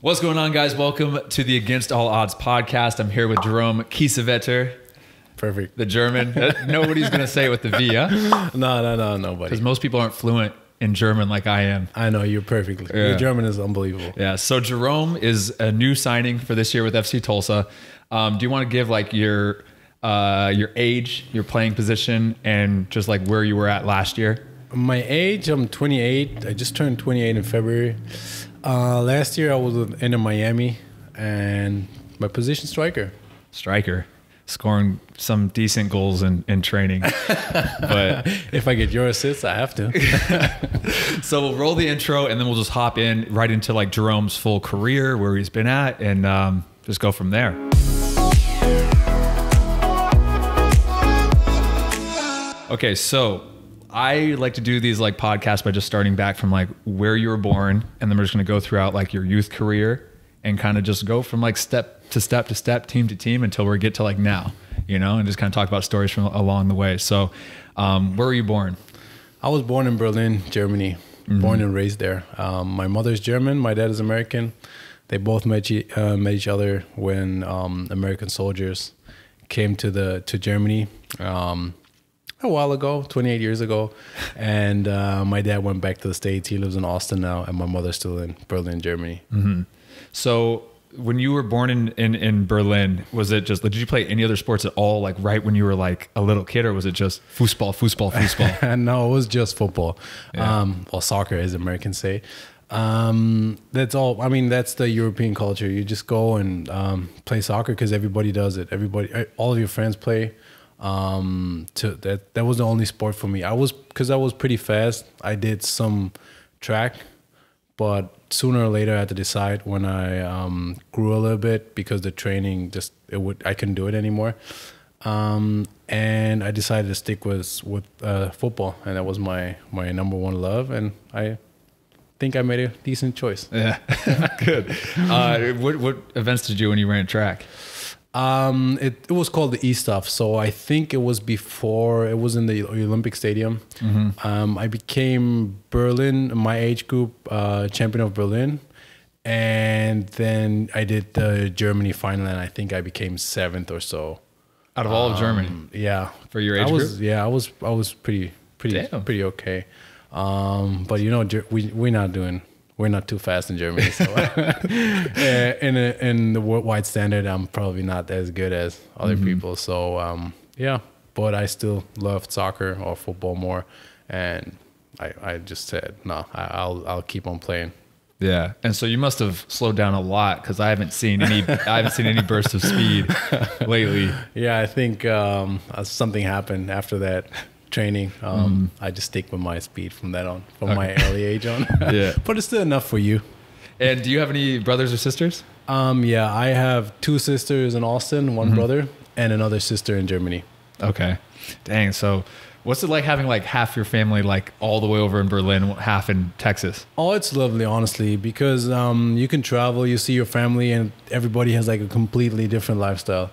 What's going on, guys? Welcome to the Against All Odds podcast. I'm here with Jerome Kiesewetter, Perfect. the German. Nobody's going to say it with the V, huh? No, no, no, nobody. Because most people aren't fluent in German like I am. I know you're perfectly. Yeah. Your German is unbelievable. Yeah. So Jerome is a new signing for this year with FC Tulsa. Um, do you want to give like your uh, your age, your playing position, and just like where you were at last year? My age, I'm 28. I just turned 28 in February. Uh, last year I was in Miami, and my position striker. Striker, scoring some decent goals in, in training, but If I get your assists, I have to. So we'll roll the intro and then we'll just hop in right into like Jerome's full career, where he's been at, and um, just go from there. Okay, so I like to do these like podcasts by just starting back from like where you were born, and then we're just gonna go throughout like your youth career and kind of just go from like step to step to step, team to team until we get to like now, you know, and just kind of talk about stories from along the way. So, um, where were you born? I was born in Berlin, Germany. Born and raised there. Um, my mother's German. My dad is American. They both met, uh, met each other when um, American soldiers came to the to Germany um, a while ago, 28 years ago. And uh, my dad went back to the states. He lives in Austin now, and my mother's still in Berlin, Germany. So when you were born in, in, in Berlin, was it just, did you play any other sports at all, like right when you were like a little kid, or was it just foosball, foosball, foosball? No, it was just football. Yeah. Um, or soccer, as Americans say. Um, that's all. I mean, that's the European culture. You just go and um, play soccer because everybody does it. Everybody, all of your friends play. Um, to that, that was the only sport for me. I was because I was pretty fast. I did some track, but sooner or later I had to decide when I um, grew a little bit because the training just it would I couldn't do it anymore. Um, and I decided to stick with with uh, football, and that was my my number one love, and I think I made a decent choice. yeah, good. Uh, what, what events did you when you ran track? Um, it, it was called the E stuff. So I think it was before it was in the Olympic Stadium. Um, I became Berlin, my age group, uh, champion of Berlin, and then I did the Germany final, and I think I became seventh or so. Out of all of Germany. Yeah, For your I age was, group? Yeah, I was I was pretty pretty Damn. pretty okay. Um, but you know, we we're not doing we're not too fast in Germany. So uh, in a, in the worldwide standard, I'm probably not as good as other Mm-hmm. people. So um, yeah, but I still loved soccer or football more, and I, I just said no, I, I'll I'll keep on playing. Yeah, and so you must have slowed down a lot because I haven't seen any. I haven't seen any burst of speed lately. Yeah, I think um, uh, something happened after that training. Um, I just stick with my speed from that on, from my early age on. Yeah. but it's still enough for you. And do you have any brothers or sisters? Um, yeah, I have two sisters in Austin, one brother, and another sister in Germany. Okay, dang. So, what's it like having like half your family like all the way over in Berlin, half in Texas? Oh, it's lovely, honestly, because um, you can travel, you see your family, and everybody has like a completely different lifestyle,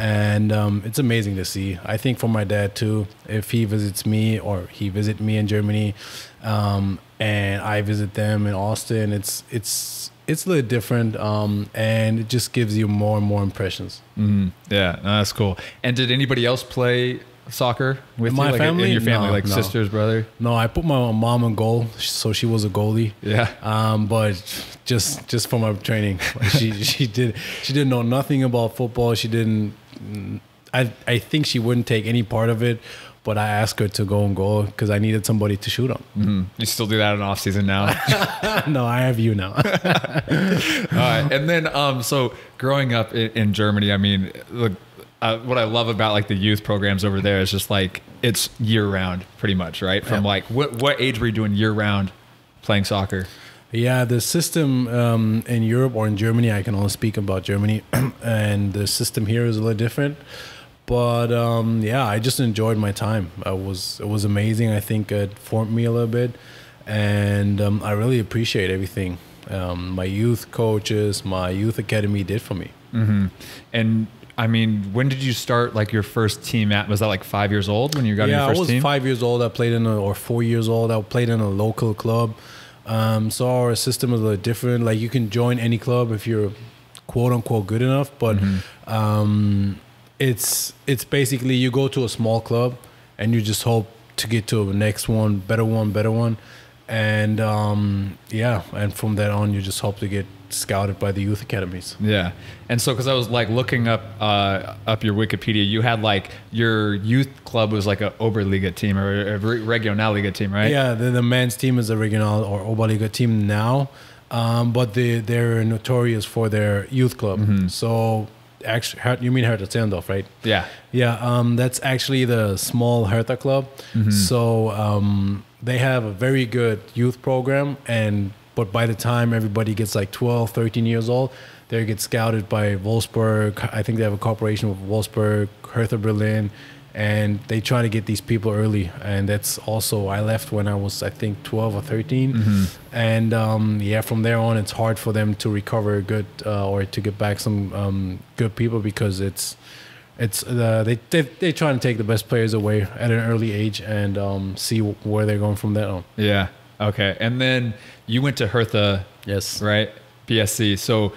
and um, it's amazing to see. I think for my dad too, if he visits me or he visit me in Germany, um, and I visit them in Austin, it's it's it's a little different, um, and it just gives you more and more impressions. Mm, yeah, no, that's cool. And did anybody else play soccer with My you? Like, family? in your family, No, like no. sisters, brother? No, I put my mom in goal, so she was a goalie. Yeah. Um, but just just from my training, she she did she didn't know nothing about football. She didn't. I I think she wouldn't take any part of it. But I asked her to go and goal because I needed somebody to shoot on. Mm. You still do that in off season now? no, I have you now. All right. And then, um, so growing up in, in Germany, I mean, look, uh, what I love about like the youth programs over there is just like it's year round, pretty much, right? From Yeah. like what what age were you doing year round playing soccer? Yeah, the system um, in Europe or in Germany, I can only speak about Germany, and the system here is a little different. But um, yeah, I just enjoyed my time. I was it was amazing. I think it formed me a little bit, and um, I really appreciate everything um, my youth coaches, my youth academy did for me. Mm-hmm. And I mean, when did you start like your first team at? Was that like five years old when you got yeah, your I was team? five years old. I played in a, or four years old. I played in a local club. Um, so our system is a little different. Like you can join any club if you're quote unquote good enough, but um, it's it's basically you go to a small club and you just hope to get to a next one, better one, better one, and um, yeah, and from that on you just hope to get scouted by the youth academies. Yeah, and so because I was like looking up uh, up your Wikipedia, you had like your youth club was like a Oberliga team or a Re- Regionalliga team, right? Yeah, the, the men's team is a regional or Oberliga team now, um, but they they're notorious for their youth club. So actually, you mean Hertha Zehlendorf, right? Yeah. Yeah, um, that's actually the small Hertha club. So um, they have a very good youth program, and but by the time everybody gets like 12, 13 years old, they get scouted by Wolfsburg. I think they have a cooperation with Wolfsburg, Hertha Berlin, and they try to get these people early. And that's also I left when I was I think 12 or 13, and um, yeah, from there on, it's hard for them to recover good uh, or to get back some um, good people because it's it's uh, they they they try to take the best players away at an early age and um, see where they're going from there on. Yeah. Okay. And then you went to Hertha, Yes, right? BSC. So,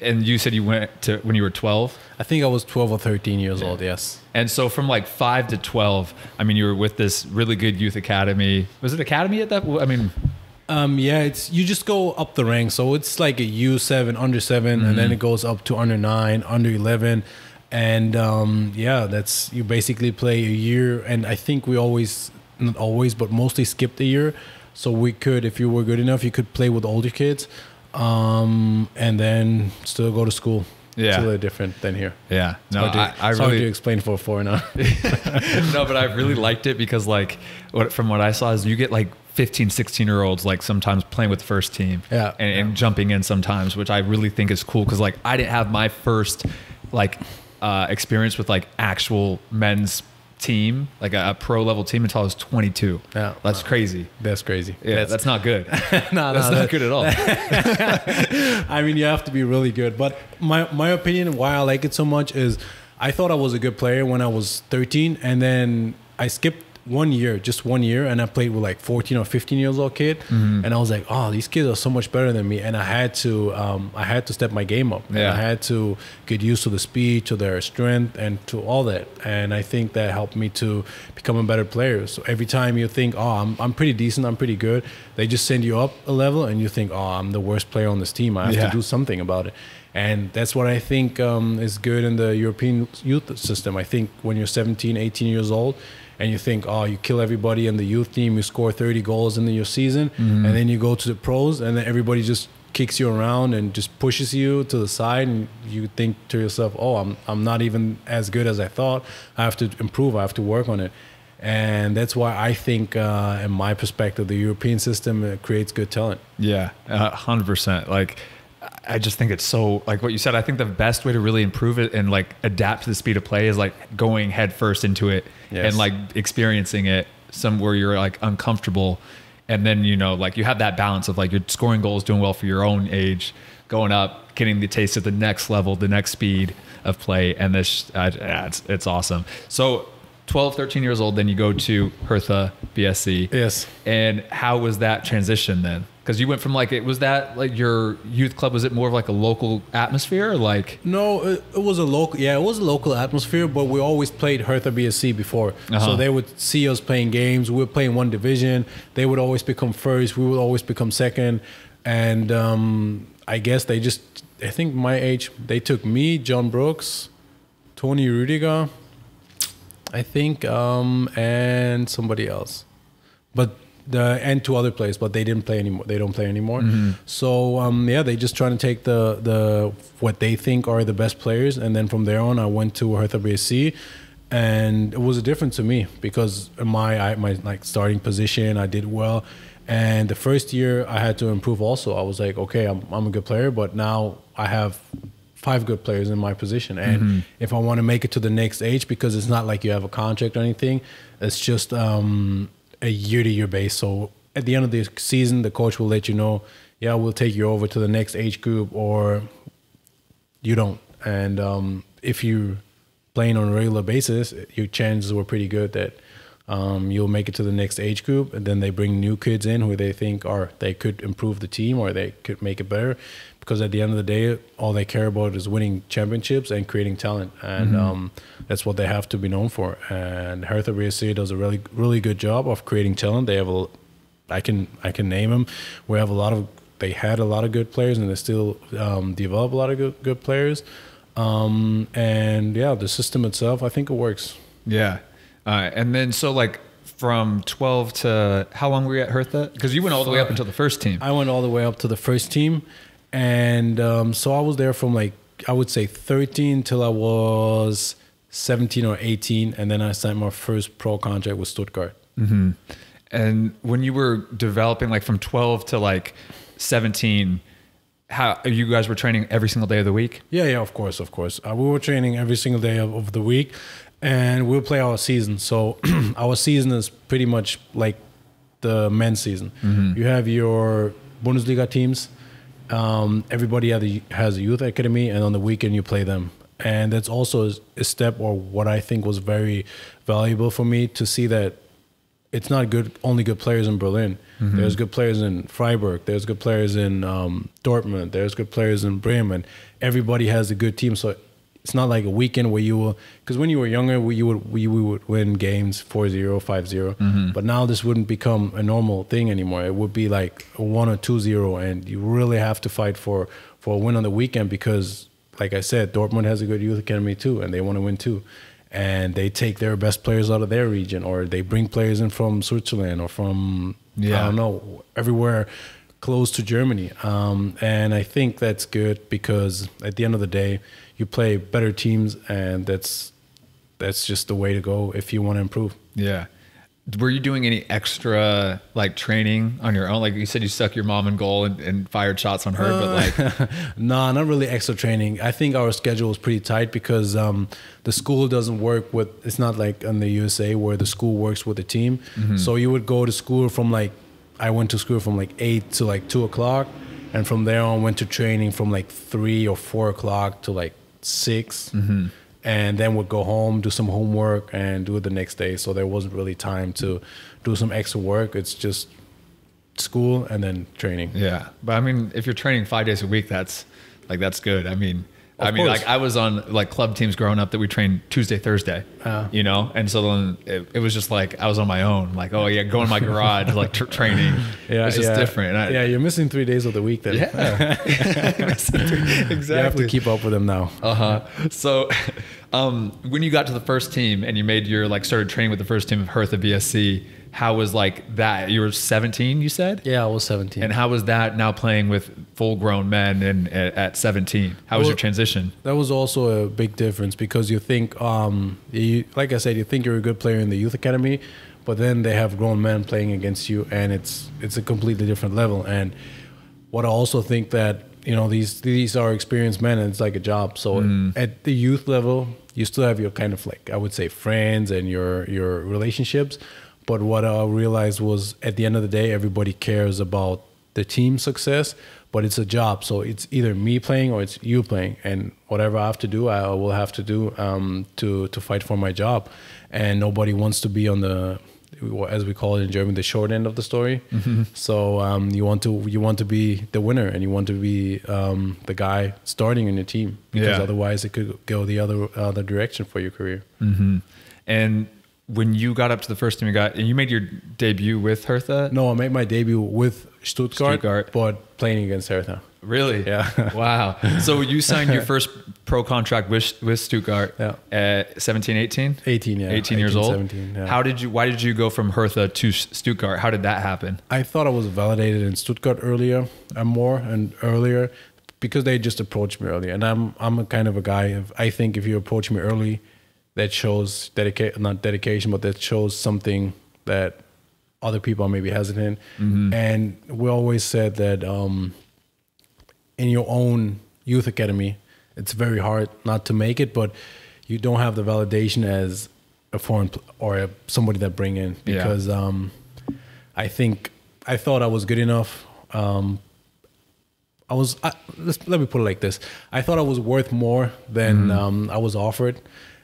and you said you went to when you were 12. I think I was twelve or thirteen years old. Yes, And so from like five to 12, I mean, you were with this really good youth academy. Was it academy at that? I mean, um, yeah, it's you just go up the ranks. So it's like a U seven, under 7 and then it goes up to under nine, under eleven, and um, yeah, that's you basically play a year. And I think we always, not always, but mostly skipped a year. So we could, if you were good enough, you could play with older kids, um, and then still go to school. Yeah. it's a little different than here. yeah. No, hard to, I, I it's to explain for a foreigner. no, but I really liked it because like what, from what I saw is you get like 15, 16 year olds like sometimes playing with the first team Yeah. and, and jumping in sometimes, which I really think is cool because like I didn't have my first like uh, experience with like actual men's team, like a, a pro level team until I was 22. Yeah. That's crazy. That's crazy. Yeah, that's, not good. no, That's no, not that- good at all. I mean, you have to be really good. But my my opinion, why I like it so much is, I thought I was a good player when I was 13, and then I skipped one year, just one year, and I played with like 14 or 15 years old kid, Mm-hmm. and I was like, oh, these kids are so much better than me, and I had to um, I had to step my game up. And Yeah. I had to get used to the speed, to their strength, and to all that, and I think that helped me to become a better player. So every time you think, oh, I'm I'm pretty decent, I'm pretty good, they just send you up a level, and you think, oh, I'm the worst player on this team. I have Yeah. to do something about it. And that's what I think um, is good in the European youth system. I think when you're 17, 18 years old, and you think, oh, you kill everybody in the youth team, you score 30 goals in your season, and then you go to the pros, and then everybody just kicks you around and just pushes you to the side, and you think to yourself, oh, I'm I'm not even as good as I thought. I have to improve. I have to work on it. And that's why I think, uh, in my perspective, the European system uh, creates good talent. Yeah, hundred percent. Like, I just think it's so like what you said. I think the best way to really improve it and like adapt to the speed of play is like going head first into it Yes. and like experiencing it somewhere you're like uncomfortable, and then you know like you have that balance of like you're scoring goals, doing well for your own age, going up, getting the taste of the next level, the next speed of play, and this uh, it's it's awesome. So. 12, 13 years old, then you go to Hertha BSC. Yes. And how was that transition then? Because you went from like it was that like your youth club was it more of like a local atmosphere or like No, it, it was a local. Yeah, it was a local atmosphere, but we always played Hertha BSC before, Uh-huh. so they would see us playing games. We were playing one division. They would always become first. We would always become second, and um, I guess they just. I think my age. They took me, John Brooks, Tony Rudiger. I think, um, and somebody else, but the and two other players, but they didn't play anymore. They don't play anymore. So um, yeah, they just trying to take the the what they think are the best players, and then from there on, I went to Hertha BSC, and it was a difference to me because my I, my like starting position, I did well, and the first year I had to improve. Also, I was like, okay, I'm I'm a good player, but now I have five good players in my position. And if I want to make it to the next age, because it's not like you have a contract or anything, it's just um, a year to year base. So at the end of the season, the coach will let you know, yeah, we'll take you over to the next age group, or you don't. And um, if you're playing on a regular basis, your chances were pretty good that Um, you'll make it to the next age group, and then they bring new kids in who they think are they could improve the team or they could make it better. Because at the end of the day, all they care about is winning championships and creating talent, and um, that's what they have to be known for. And Hertha BSC does a really really good job of creating talent. They have a, I can I can name them. We have a lot of they had a lot of good players, and they still um, develop a lot of good good players. Um, and yeah, the system itself, I think it works. Yeah. Uh, and then so like from 12 to how long were you at Hertha? Because you went all the way up until the first team. I went all the way up to the first team, and um, so I was there from like I would say 13 till I was 17 or 18, and then I signed my first pro contract with Stuttgart. And when you were developing like from 12 to like 17, how you guys were training every single day of the week? Yeah, yeah, of course, of course. Uh, we were training every single day of, of the week, and we'll play our season. So our season is pretty much like the men's season. You have your Bundesliga teams. Um, everybody has a, has a youth academy, and on the weekend you play them. And that's also a step, or what I think was very valuable for me to see that it's not good only good players in Berlin. There's good players in Freiburg. There's good players in um, Dortmund. There's good players in Bremen. Everybody has a good team. So it's not like a weekend where you will because when you were younger we, you would we, we would win games 4-0 5-0 but now this wouldn't become a normal thing anymore it would be like a 1 or 2-0 and you really have to fight for for a win on the weekend because like i said dortmund has a good youth academy too and they want to win too and they take their best players out of their region or they bring players in from switzerland or from yeah. i don't know everywhere close to Germany. Um, and I think that's good because at the end of the day, you play better teams, and that's that's just the way to go if you want to improve. Yeah. Were you doing any extra like training on your own? Like you said, you stuck your mom in goal and, and fired shots on her, but like, nah, not really extra training. I think our schedule is pretty tight because um, the school doesn't work with. It's not like in the USA where the school works with the team. So you would go to school from like, I went to school from like eight to like two o'clock, and from there on went to training from like three or four o'clock to like 6 mm-hmm. and then would go home, do some homework, and do it the next day. So there wasn't really time to do some extra work. It's just school and then training. yeah. But I mean, if you're training five days a week, that's like, that's good. I mean, I mean, course. like I was on like club teams growing up that we trained Tuesday, Thursday, Ah. you know? And so then it, it was just like, I was on my own, like, oh yeah, go in my garage, like tr- training. it's just different. And I, yeah, you're missing three days of the week then. Yeah. exactly. You have to keep up with them now. Uh huh. So, um, when you got to the first team and you made your like started training with the first team of Hertha BSC, how was like that? You were 17, you said. Yeah, I was 17. And how was that now playing with full grown men and at, at 17? How was your transition? that was also a big difference because you think, um, you, like I said, you think you're a good player in the youth academy, but then they have grown men playing against you, and it's it's a completely different level. And what I also think that you know these these are experienced men, and it's like a job. So at the youth level, you still have your kind of like I would say friends and your your relationships. But what I realized was at the end of the day, everybody cares about the team success, but it's a job. So it's either me playing or it's you playing, and whatever I have to do, I will have to do um, to to fight for my job. And nobody wants to be on the as we call it in German, the short end of the story. Mm-hmm. So um, you want to you want to be the winner, and you want to be um, the guy starting in your team because Yeah. otherwise it could go the other other direction for your career. And when you got up to the first team, you got and you made your debut with Hertha. No, I made my debut with Stuttgart, Stuttgart. but playing against Hertha. Really? Yeah. wow. So you signed your first pro contract with with Stuttgart Yeah. at 17, 18? 18, yeah. 18 years old. 17, yeah. How did you? Why did you go from Hertha to Stuttgart? How did that happen? I thought I was validated in Stuttgart earlier and more and earlier because they just approached me earlier. And I'm I'm a kind of a guy. If, I think if you approach me early, that shows dedication, not dedication, but that shows something that other people are maybe hesitant. And we always said that um, in your own youth academy, it's very hard not to make it, but you don't have the validation as a foreign pl- or a, somebody that bring in Yeah. because um, I think I thought I was good enough. Um, I was. I, let's, let me put it like this: I thought I was worth more than um, I was offered,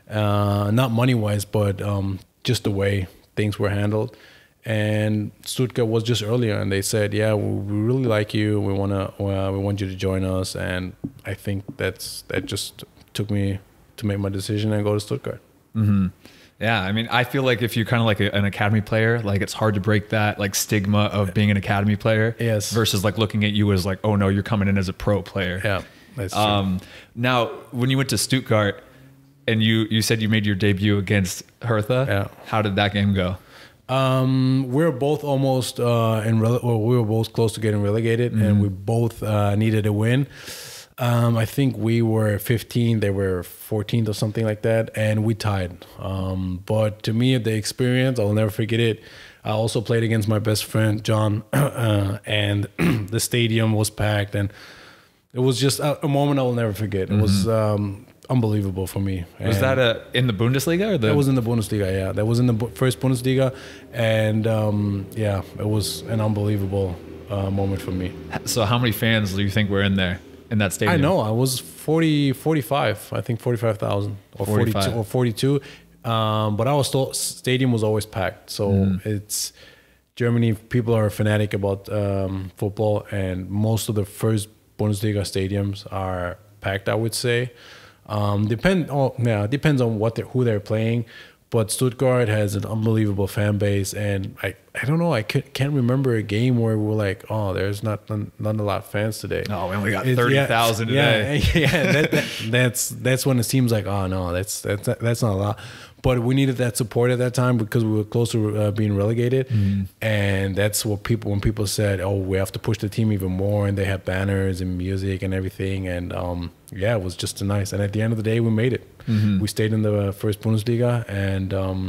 uh, not money wise, but um, just the way things were handled. And Stuttgart was just earlier, and they said, "Yeah, we we really like you. We wanna, uh, we want you to join us." And I think that's that just took me to make my decision and go to Stuttgart. Yeah, I mean, I feel like if you're kind of like a, an academy player, like it's hard to break that like stigma of being an academy player. Yes. Versus like looking at you as like, oh no, you're coming in as a pro player. Yeah, that's true. Um, now, when you went to Stuttgart, and you you said you made your debut against Hertha. Yeah. How did that game go? Um, we were both almost uh, in rele- well, we were both close to getting relegated, and we both uh, needed a win. Um, I think we were 15, they were 14th or something like that, and we tied. Um, but to me, the experience, I'll never forget it. I also played against my best friend John, uh, and the stadium was packed, and it was just a, a moment I will never forget. It was um, unbelievable for me. Was And- that a in the Bundesliga or the? that was in the Bundesliga, yeah. That was in the first Bundesliga, and um, yeah, it was an unbelievable uh, moment for me. so how many fans do you think were in there in that stadium? I know I was 40, 45, I think forty five thousand or 45. forty two or forty two, um, but I was still stadium was always packed. So Mm. it's Germany. People are fanatic about um, football, and most of the first Bundesliga stadiums are packed. I would say. Um, depend. Oh, yeah, depends on what they're, who they're playing. But Stuttgart has an unbelievable fan base, and I, I don't know. I could, can't remember a game where we're like, oh, there's not not, not a lot of fans today. Oh, we only got thirty yeah, thousand yeah, today. Yeah, that, that, that's that's when it seems like, oh no, that's that's that's not a lot. But we needed that support at that time because we were close to uh, being relegated, Mm-hmm. and that's what people when people said, oh, we have to push the team even more, and they had banners and music and everything, and um, yeah, it was just nice. And at the end of the day, we made it. Mm-hmm. We stayed in the first Bundesliga, and um,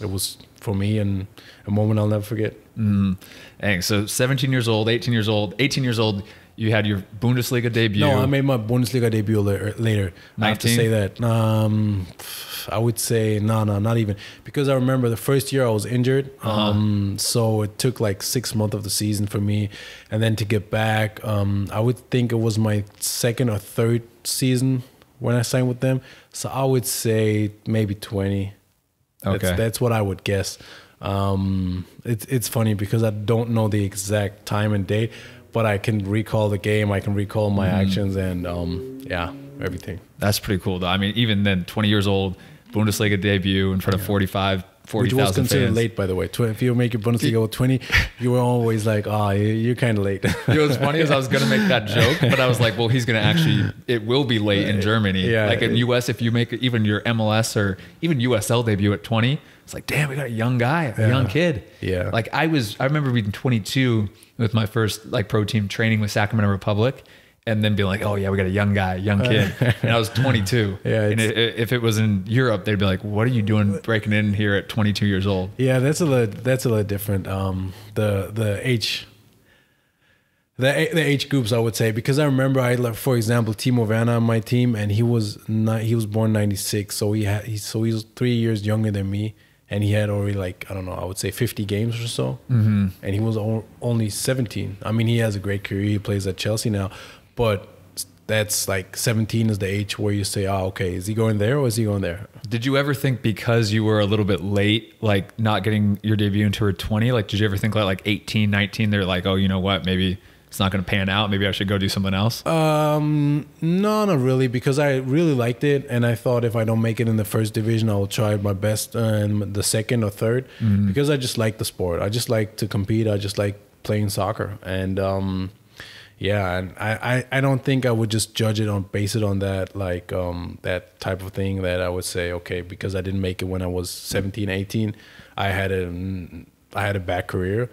it was for me and a moment I'll never forget. Mm. Dang, so 17 years old, 18 years old, 18 years old, you had your Bundesliga debut. No, I made my Bundesliga debut later. later. I have to say that. Um, I would say no, no, not even because I remember the first year I was injured. Um, so it took like six months of the season for me, and then to get back, um, I would think it was my second or third season when I signed with them. So I would say maybe twenty. That's, Okay. that's what I would guess. Um, it's it's funny because I don't know the exact time and date, but I can recall the game. I can recall my Mm-hmm. actions and um, yeah, everything. That's pretty cool, though. I mean, even then, 20 years old, Bundesliga debut in front of 45, 40, Which was considered fans. late, by the way. If you make your Bundesliga with 20, you were always like, oh, you're kind of late. You know what's funny is I was gonna make that joke, but I was like, well, he's gonna actually. It will be late in Germany. Yeah. Like in US, if you make even your MLS or even USL debut at 20, it's like, damn, we got a young guy, a young kid. Yeah. Like I was, I remember being 22 with my first like pro team training with Sacramento Republic, and then being like, oh yeah, we got a young guy, young kid, and I was 22. Yeah, And it's- i- if it was in Europe, they'd be like, what are you doing breaking in here at 22 years old? Yeah, that's a little that's a little different. Um, the the age, the the age groups I would say because I remember I like for example Timo Werner on my team and he was not he was born ninety six so he had he so he was three years younger than me and he had already like I don't know I would say fifty games or so mm-hmm. and he was only seventeen. I mean he has a great career. He plays at Chelsea now, but that's like seventeen is the age where you say oh okay is he going there or is he going there? Did you ever think because you were a little bit late, like not getting your debut until you 20, like did you ever think like, like 18, 19, they're like, oh, you know what, maybe it's not going to pan out. Maybe I should go do something else. Um, no, not really, because I really liked it, and I thought if I don't make it in the first division, I will try my best in the second or 3rd because I just like the sport. I just like to compete. I just like playing soccer, and um, yeah, and I, I, I don't think I would just judge it on base it on that like um that type of thing that I would say okay because I didn't make it when I was 17, 18, I had a I had a bad career.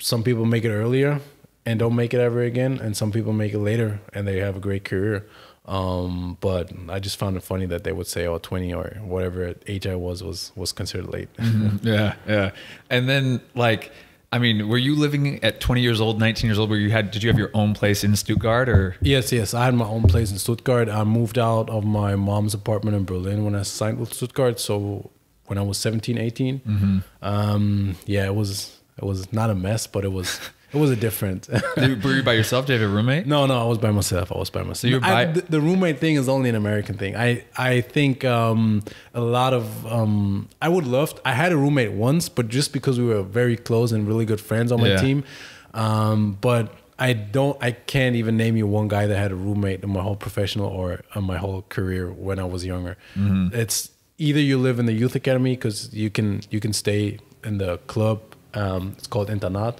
Some people make it earlier and don't make it ever again, and some people make it later and they have a great career. Um, but I just found it funny that they would say, "Oh, 20 or whatever age I was was was considered late." yeah, yeah. And then like, I mean, were you living at 20 years old, 19 years old, where you had, did you have your own place in Stuttgart or? Yes, yes. I had my own place in Stuttgart. I moved out of my mom's apartment in Berlin when I signed with Stuttgart. So when I was 17, 18, um, yeah, it was it was not a mess, but it was it was a different. Did- Were you by yourself? Did you have a roommate? No, no, I was by myself. I was by myself. you're I- the, the roommate thing is only an American thing. I I think um, a lot of um, I would love. I had a roommate once, but just because we were very close and really good friends on my Yeah. team. Um, but I don't. I can't even name you one guy that had a roommate in my whole professional or in my whole career when I was younger. Mm-hmm. It's either you live in the youth academy because you can you can stay in the club. Um, it's called internat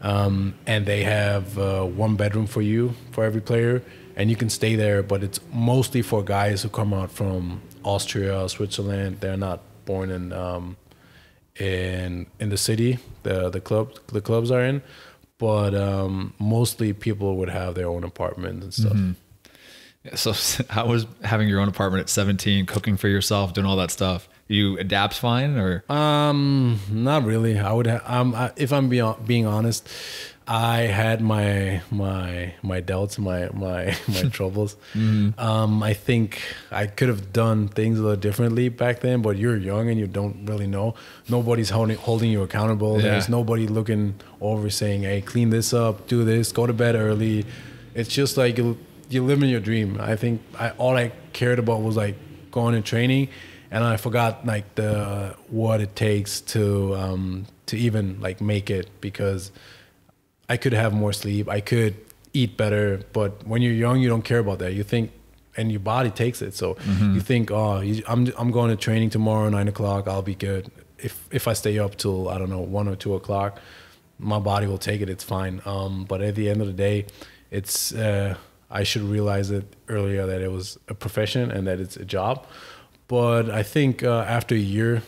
um, and they have uh, one bedroom for you for every player, and you can stay there. But it's mostly for guys who come out from Austria, Switzerland. They're not born in um, in in the city the the club the clubs are in, but um, mostly people would have their own apartments and stuff. Yeah, So how was having your own apartment at 17, cooking for yourself, doing all that stuff? You adapt fine or? Um, not really. I would. Ha- um, I, if I'm being being honest, I had my my my doubts, my my my troubles. Um, I think I could have done things a little differently back then, but you're young and you don't really know. Nobody's holding holding you accountable. Yeah. There's nobody looking over saying, "Hey, clean this up, do this, go to bed early." It's just like you you living your dream. I think I all I cared about was like going and training, and I forgot like the what it takes to um, to even like make it because I could have more sleep. I could eat better, but when you're young, you don't care about that. You think, and your body takes it. So you think, oh, you, I'm I'm going to training tomorrow, nine o'clock. I'll be good. If if I stay up till I don't know one or two o'clock, my body will take it. It's fine. Um, but at the end of the day, it's uh, I should realize it earlier that it was a profession and that it's a job. But I think uh, after a year,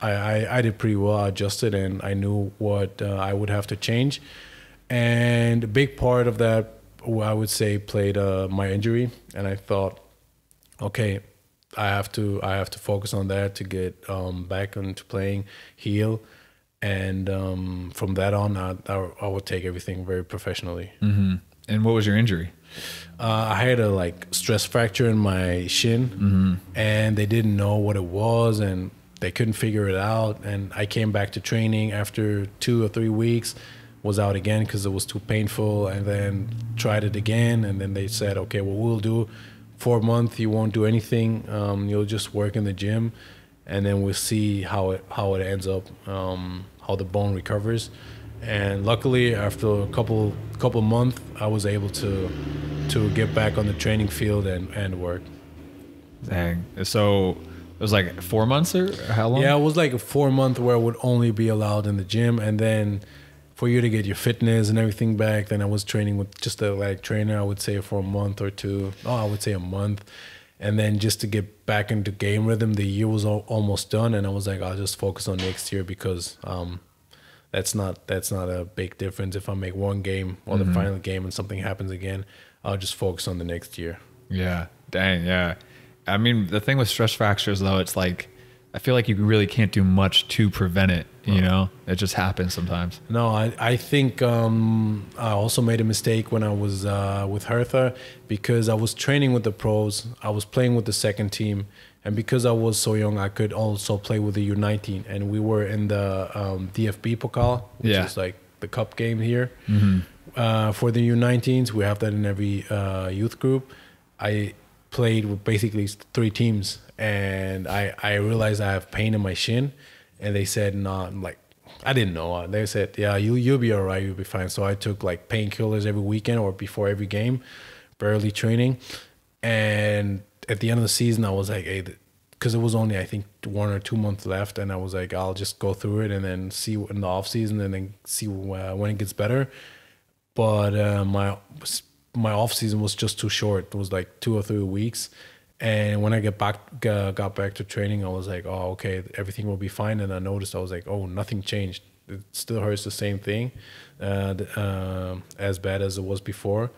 I, I, I did pretty well. I adjusted and I knew what uh, I would have to change. And a big part of that, I would say, played uh, my injury. And I thought, okay, I have to I have to focus on that to get um, back into playing, heal, and um, from that on, I, I, I would take everything very professionally. hmm And what was your injury? Uh, I had a like stress fracture in my shin, and they didn't know what it was, and they couldn't figure it out. And I came back to training after two or three weeks, was out again because it was too painful, and then tried it again, and then they said, okay, well we'll do, for a month you won't do anything, um, you'll just work in the gym, and then we'll see how it how it ends up, um, how the bone recovers. And luckily, after a couple couple months, I was able to to get back on the training field and, and work. Dang. So it was like four months or how long? Yeah, it was like a four month where I would only be allowed in the gym, and then for you to get your fitness and everything back, then I was training with just a like trainer. I would say for a month or two. Oh, I would say a month, and then just to get back into game rhythm, the year was al- almost done, and I was like, I'll just focus on next year because um, that's not that's not a big difference. If I make one game or the final game and something happens again, I'll just focus on the next year. Yeah. Dang. Yeah. I mean, the thing with stress fractures, though, it's like, I feel like you really can't do much to prevent it. You know, it just happens sometimes. No, I, I think um, I also made a mistake when I was uh, with Hertha because I was training with the pros. I was playing with the second team. And because I was so young, I could also play with the U19. And we were in the um, DFB Pokal, which Yeah. is like the cup game here. Uh, for the U19s, we have that in every uh, youth group. I played with basically three teams, and I, I realized I have pain in my shin, and they said no. I'm like, I didn't know. They said, yeah, you you'll be all right, you'll be fine. So I took like painkillers every weekend or before every game, barely training, and at the end of the season, I was like, hey. Because it was only I think one or two months left, and I was like, I'll just go through it and then see in the off season, and then see uh, when it gets better but uh, my my off season was just too short. It was like two or three weeks, and when I get back got, back to training, I was like, oh okay, everything will be fine. And I noticed I was like, oh nothing changed. It still hurts the same thing, uh, uh, as bad as it was before.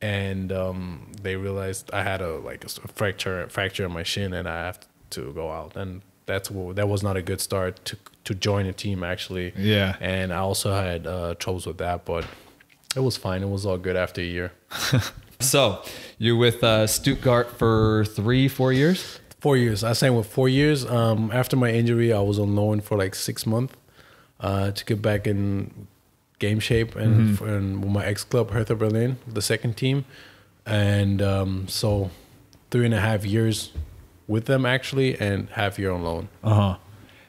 And um, they realized I had a like a fracture fracture in my shin, and I have to go out. And that's that was not a good start to to join a team actually. Yeah. And I also had uh, troubles with that, but it was fine. It was all good after a year. So you're with uh, Stuttgart for three, four years? Four years. I signed with four years. Um, after my injury, I was on loan for like six months uh, to get back in game shape and, and with my ex club Hertha Berlin, the second team, and um, so three and a half years with them actually, and half year on loan. Uh huh.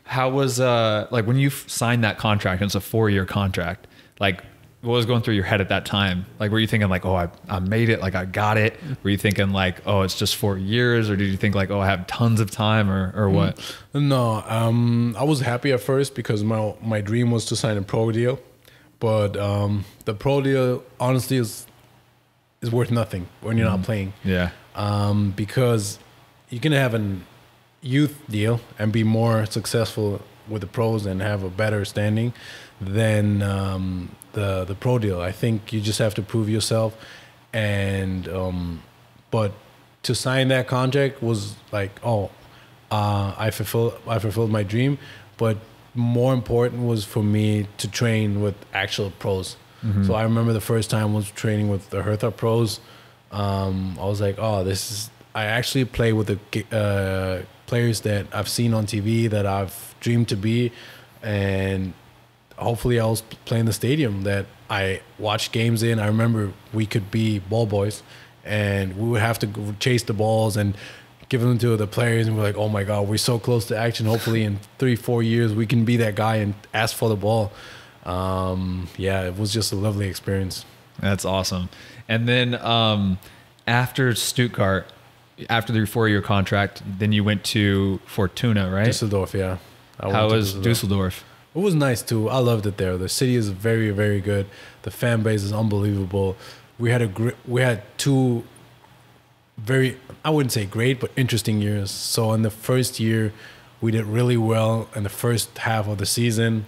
How was uh like when you signed that contract? and It's a four year contract. Like, what was going through your head at that time? Like, were you thinking like, oh, I, I made it, like I got it? Were you thinking like, oh, it's just four years, or did you think like, oh, I have tons of time, or or what? No, um, I was happy at first because my my dream was to sign a pro deal, but um, the pro deal honestly is is worth nothing when you're not playing. Yeah. um, because you can have an youth deal and be more successful with the pros and have a better standing than um, the the pro deal. I think you just have to prove yourself, and um, but to sign that contract was like oh, uh, I fulfilled I fulfilled my dream, but more important was for me to train with actual pros. So I remember the first time I was training with the Hertha pros. Um, I was like, oh, this is. I actually play with the uh, players that I've seen on TV that I've dreamed to be, and hopefully I was playing the stadium that I watched games in. I remember we could be ball boys, and we would have to chase the balls and give them to the players, and we're like, oh my god, we're so close to action. Hopefully, in three, four years, we can be that guy and ask for the ball. Um, yeah, it was just a lovely experience. That's awesome. And then um, after Stuttgart, after the four year contract, then you went to Fortuna, right? Düsseldorf, yeah. I How was Dusseldorf? It was nice too. I loved it there. The city is very, very good. The fan base is unbelievable. We had a we had two very I wouldn't say great, but interesting years. So in the first year, we did really well in the first half of the season.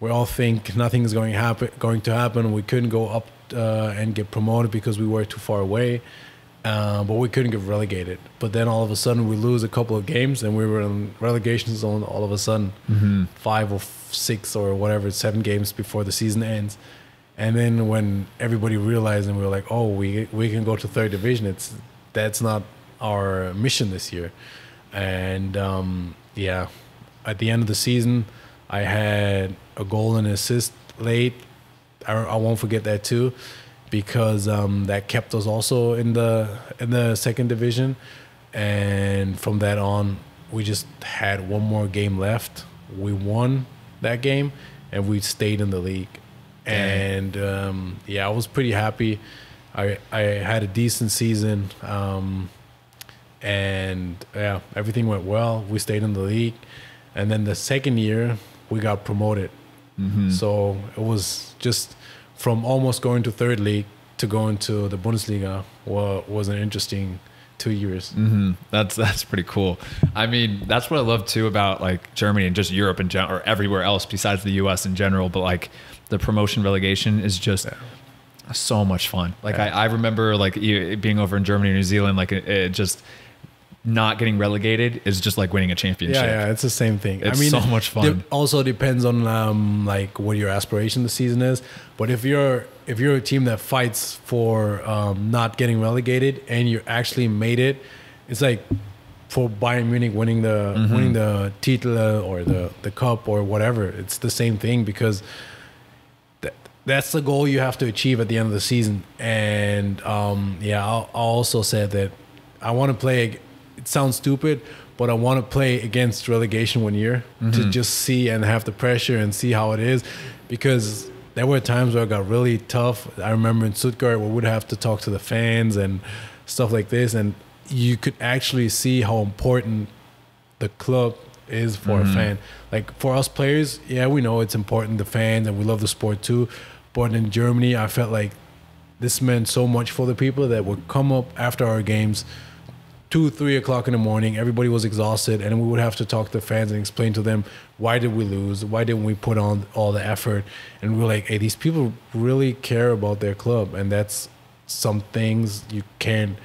We all think nothing is going happen going to happen. We couldn't go up uh, and get promoted because we were too far away. Uh, but we couldn't get relegated. But then all of a sudden we lose a couple of games and we were in relegation zone all of a sudden, five or six or whatever, seven games before the season ends. And then when everybody realized and we were like, oh, we we can go to third division. It's that's not our mission this year. And um, yeah, at the end of the season, I had a goal and assist late. I, I won't forget that too, because um, that kept us also in the in the second division. And from that on, we just had one more game left. We won that game, and we stayed in the league. And um, yeah, I was pretty happy. I I had a decent season. Um, and yeah, everything went well. We stayed in the league, and then the second year we got promoted. So it was just from almost going to third league to going to the Bundesliga was, was an interesting two years. hmm That's that's pretty cool. I mean, that's what I love too about like Germany and just Europe in general, or everywhere else besides the U.S. in general. But like the promotion relegation is just so much fun. Like Yeah. I, I remember like being over in Germany or New Zealand, like it, it just not getting relegated is just like winning a championship. Yeah, yeah, it's the same thing. I mean, it's so much fun. It also depends on um, like what your aspiration the season is. But if you're if you're a team that fights for um, not getting relegated and you actually made it, it's like for Bayern Munich winning the Mm-hmm. winning the title or the the cup or whatever. It's the same thing because that's the goal you have to achieve at the end of the season. And um, yeah, I, I also said that I want to play. It sounds stupid, but I want to play against relegation one year to just see and have the pressure and see how it is, because there were times where it got really tough. I remember in Stuttgart, we would have to talk to the fans and stuff like this, and you could actually see how important the club is for a mm-hmm. fan. Like for us players, yeah, we know it's important, the fans, and we love the sport too. But in Germany, I felt like this meant so much for the people that would come up after our games, two, three o'clock in the morning. Everybody was exhausted, and we would have to talk to the fans and explain to them why did we lose, why didn't we put on all the effort, and we we're like, hey, these people really care about their club, and that's some things you can't.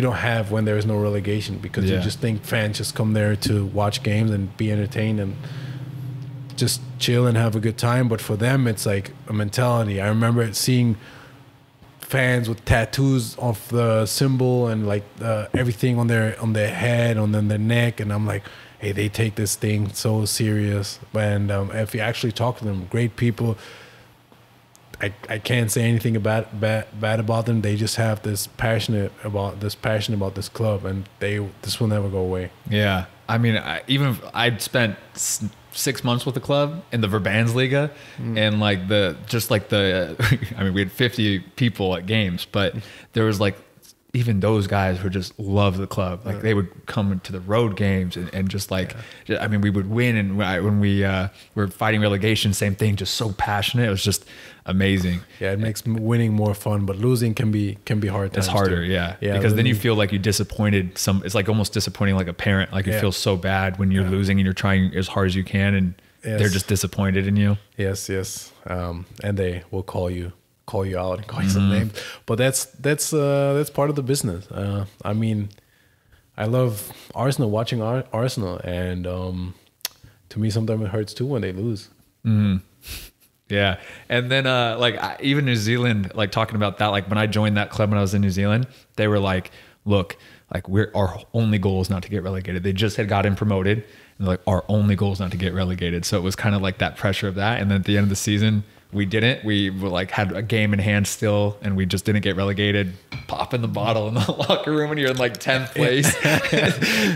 You don't have when there is no relegation because Yeah. you just think fans just come there to watch games and be entertained and just chill and have a good time. But for them, it's like a mentality. I remember seeing fans with tattoos of the symbol and like uh, everything on their on their head, on their neck, and I'm like, hey, they take this thing so serious. And um, if you actually talk to them, great people. I, I can't say anything about bad bad about them. They just have this passionate about this passion about this club, and they this will never go away. Yeah, I mean, I, even if I'd spent s- six months with the club in the Verbandsliga, hmm. and like the just like the, I mean, we had fifty people at games, but there was like even those guys who just love the club. Like they would come to the road games and, and just like, I mean, we would win, and when we uh, were fighting relegation, same thing, just so passionate. It was just amazing. Yeah, it makes m- winning more fun, but losing can be can be hard. It's harder, too. yeah. yeah. because then you feel like you disappointed some. It's like almost disappointing like a parent. Like you Yeah. feel so bad when you're losing and you're trying as hard as you can, and they're just disappointed in you. Yes, yes. Um, and they will call you call you out and call you some Mm-hmm. names. But that's that's uh, that's part of the business. Uh, I mean, I love Arsenal watching Ar- Arsenal, and um, to me, sometimes it hurts too when they lose. Yeah, and then uh, like I, even New Zealand, like talking about that, like when I joined that club when I was in New Zealand, they were like, "Look, like we're our only goal is not to get relegated." They just had gotten promoted, and like, "Our only goal is not to get relegated." So it was kind of like that pressure of that, and then at the end of the season, we didn't. We were like had a game in hand still, and we just didn't get relegated. Pop in the bottle in the locker room, and you're in like tenth place.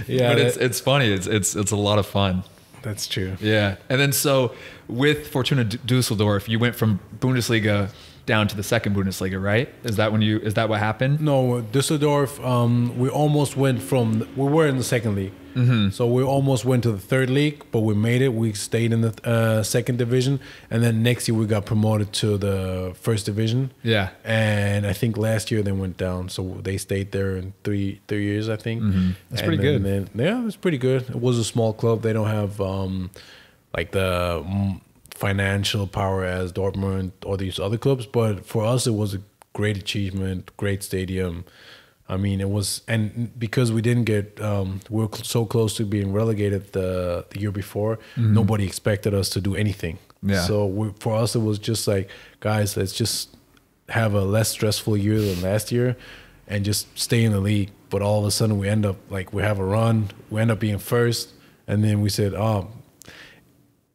Yeah, but it's it's funny. It's it's it's a lot of fun. That's true. Yeah, and then so with Fortuna Dusseldorf, you went from Bundesliga down to the second Bundesliga, right? Is that when you? Is that what happened? No, Düsseldorf. Um, we almost went from we were in the second league, Mm-hmm. so we almost went to the third league, but we made it. We stayed in the uh, second division, and then next year we got promoted to the first division. Yeah. and I think last year they went down, so they stayed there in three three years, I think. Mm-hmm. That's And pretty then- good. then- yeah, it's pretty good. It was a small club. They don't have um, like the mm, financial power as Dortmund or these other clubs, but for us it was a great achievement, great stadium. I mean, it was, and because we didn't get, um, we were so close to being relegated the the year before. Nobody expected us to do anything. Yeah. So we, for us, it was just like, guys, let's just have a less stressful year than last year, and just stay in the league. But all of a sudden, we end up like we have a run. We end up being first, and then we said, oh,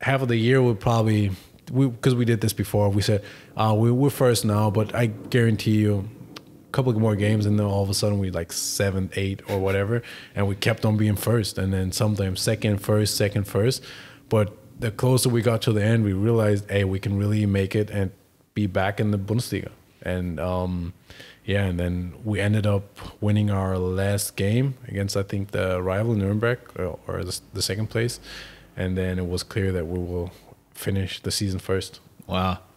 half of the year would probably we because we did this before. We said, uh, we, we're first now, but I guarantee you. a Couple more games, and then all of a sudden we like seven, eight, or whatever, and we kept on being first, and then sometimes second, first, second, first. But the closer we got to the end, we realized, hey, we can really make it and be back in the Bundesliga. And um, yeah, and then we ended up winning our last game against I think the rival Nuremberg or, or the, the second place, and then it was clear that we will finish the season first. Wow.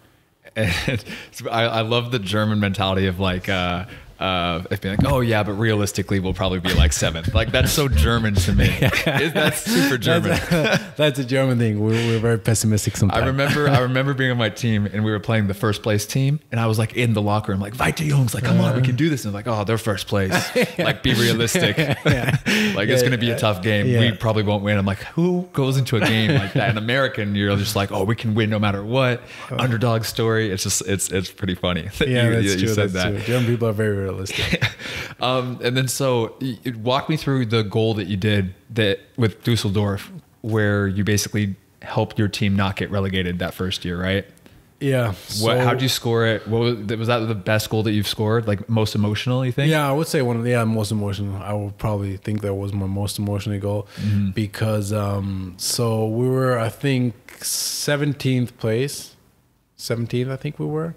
And I, I love the German mentality of like, uh, uh, if being like, oh yeah, but realistically, we'll probably be like seventh. Like that's so German to me. It- that's super German. That's a German thing. We're, we're very pessimistic sometimes. I remember I remember being on my team and we were playing the first place team and I was like in the locker room like Weiter Jungs like come on we can do this and they're like oh they're first place like be realistic like it's gonna be a tough game Yeah. we probably won't win I'm like who goes into a game like that An American you're just like oh we can win no matter what underdog story it's just it's it's pretty funny that yeah, you, that's you true. said That's that true. German people are very realistic. um, and then so walk me through the goal that you did that with Dusseldorf, where you basically helped your team not get relegated that first year, right? yeah. What? so- How'd you score it? What was, was that the best goal that you've scored? Like most emotional, you think? Yeah, I would say one of the yeah, most emotional. I would probably think that was my most emotional goal Mm-hmm. because um so we were I think 17th place. 17th I think we were.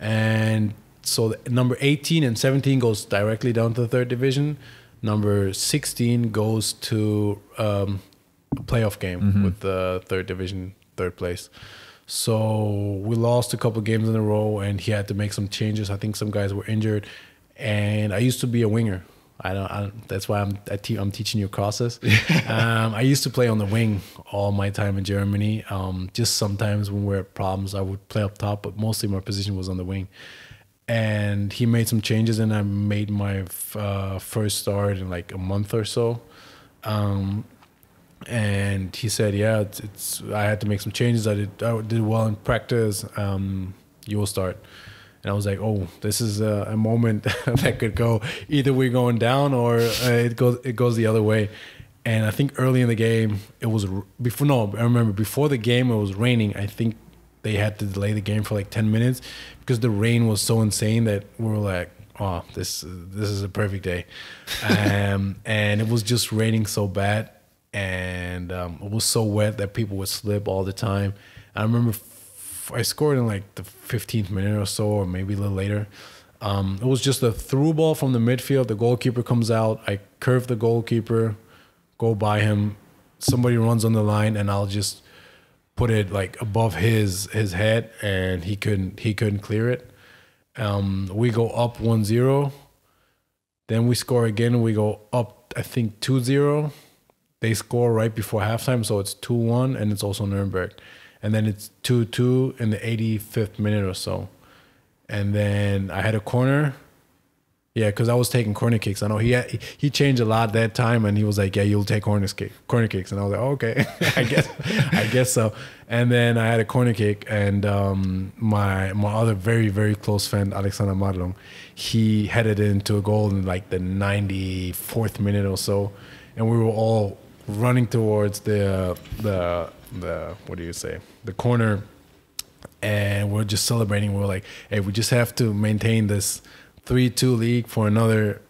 And so number 18 and 17 goes directly down to the third division. Number 16 goes to um a playoff game Mm-hmm. with the third division third place. So we lost a couple games in a row, and he had to make some changes. I think some guys were injured, and I used to be a winger. I don't. I don't that's why I'm I te- I'm teaching you crosses. um, I used to play on the wing all my time in Germany. Um, just sometimes when we had problems, I would play up top, but mostly my position was on the wing. And he made some changes, and I made my uh, first start in like a month or so. Um, and he said, "Yeah, it's, it's. I had to make some changes. I did. I did well in practice. Um, you will start." And I was like, "Oh, this is a, a moment that could go either we're going down or uh, it goes it goes the other way." And I think early in the game, it was before. No, I remember before the game, it was raining. I think they had to delay the game for like 10 minutes because the rain was so insane that we were like, oh, this this is a perfect day, um, and it was just raining so bad, and um, it was so wet that people would slip all the time. I remember f- I scored in like the 15th minute or so, or maybe a little later. Um, it was just a through ball from the midfield. The goalkeeper comes out. I curve the goalkeeper, go by him. Somebody runs on the line, and I'll just put it like above his his head, and he couldn't he couldn't clear it. Um, we go up 1-0. Then we score again. We go up, I think 2-0. They score right before halftime, so it's 2-1, and it's also Nuremberg. And then it's 2-2 in the 85th minute or so. And then I had a corner. Yeah, because I was taking corner kicks. I know he had, he changed a lot that time, and he was like, "Yeah, you'll take corner kick, corner kicks," and I was like, oh, "Okay, I guess, I guess so." And then I had a corner kick, and um, my my other very very close friend Alexander Madlung, he headed into a goal in like the 94th minute or so, and we were all running towards the the the what do you say the corner, and we're just celebrating. We we're like, "Hey, we just have to maintain this." Three two league for another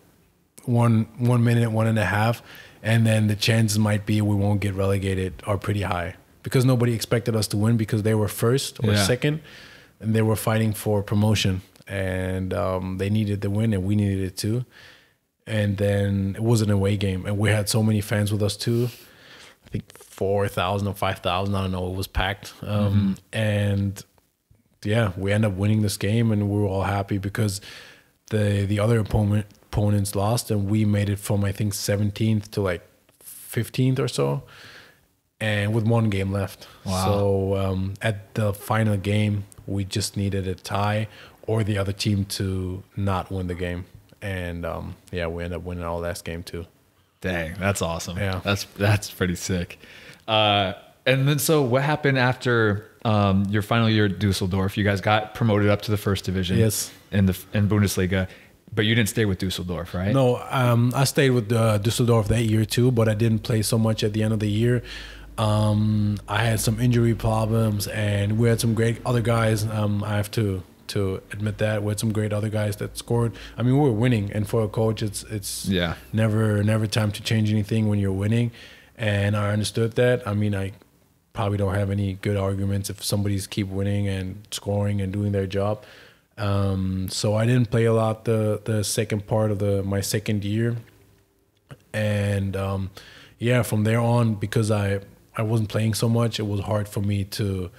one one minute, one and a half, and then the chances might be we won't get relegated are pretty high because nobody expected us to win because they were first or Yeah. second, and they were fighting for promotion, and um, they needed the win, and we needed it too. And then it was an away game, and we had so many fans with us too. I think four thousand or five thousand. I don't know. It was packed, um, and yeah, we end up winning this game, and we were all happy because the the other opponent opponents lost, and we made it from I think 17th to like 15th or so, and with one game left. Wow. So um, at the final game, we just needed a tie or the other team to not win the game, and um, yeah, we ended up winning our last game too. Dang, that's awesome. Yeah. that's that's pretty sick. Uh, and then, so what happened after um, your final year at Dusseldorf? You guys got promoted up to the first division. Yes. In the in Bundesliga, but you didn't stay with Dusseldorf, right? No, um, I stayed with uh, Dusseldorf that year too, but I didn't play so much at the end of the year. Um, I had some injury problems, and we had some great other guys. Um, I have to to admit that we had some great other guys that scored. I mean, we were winning, and for a coach, it's it's Yeah. never never time to change anything when you're winning, and I understood that. I mean, I probably don't have any good arguments if somebody's keep winning and scoring and doing their job. Um, so I didn't play a lot the the second part of the my second year, and um, yeah, from there on because I I wasn't playing so much, it was hard for me to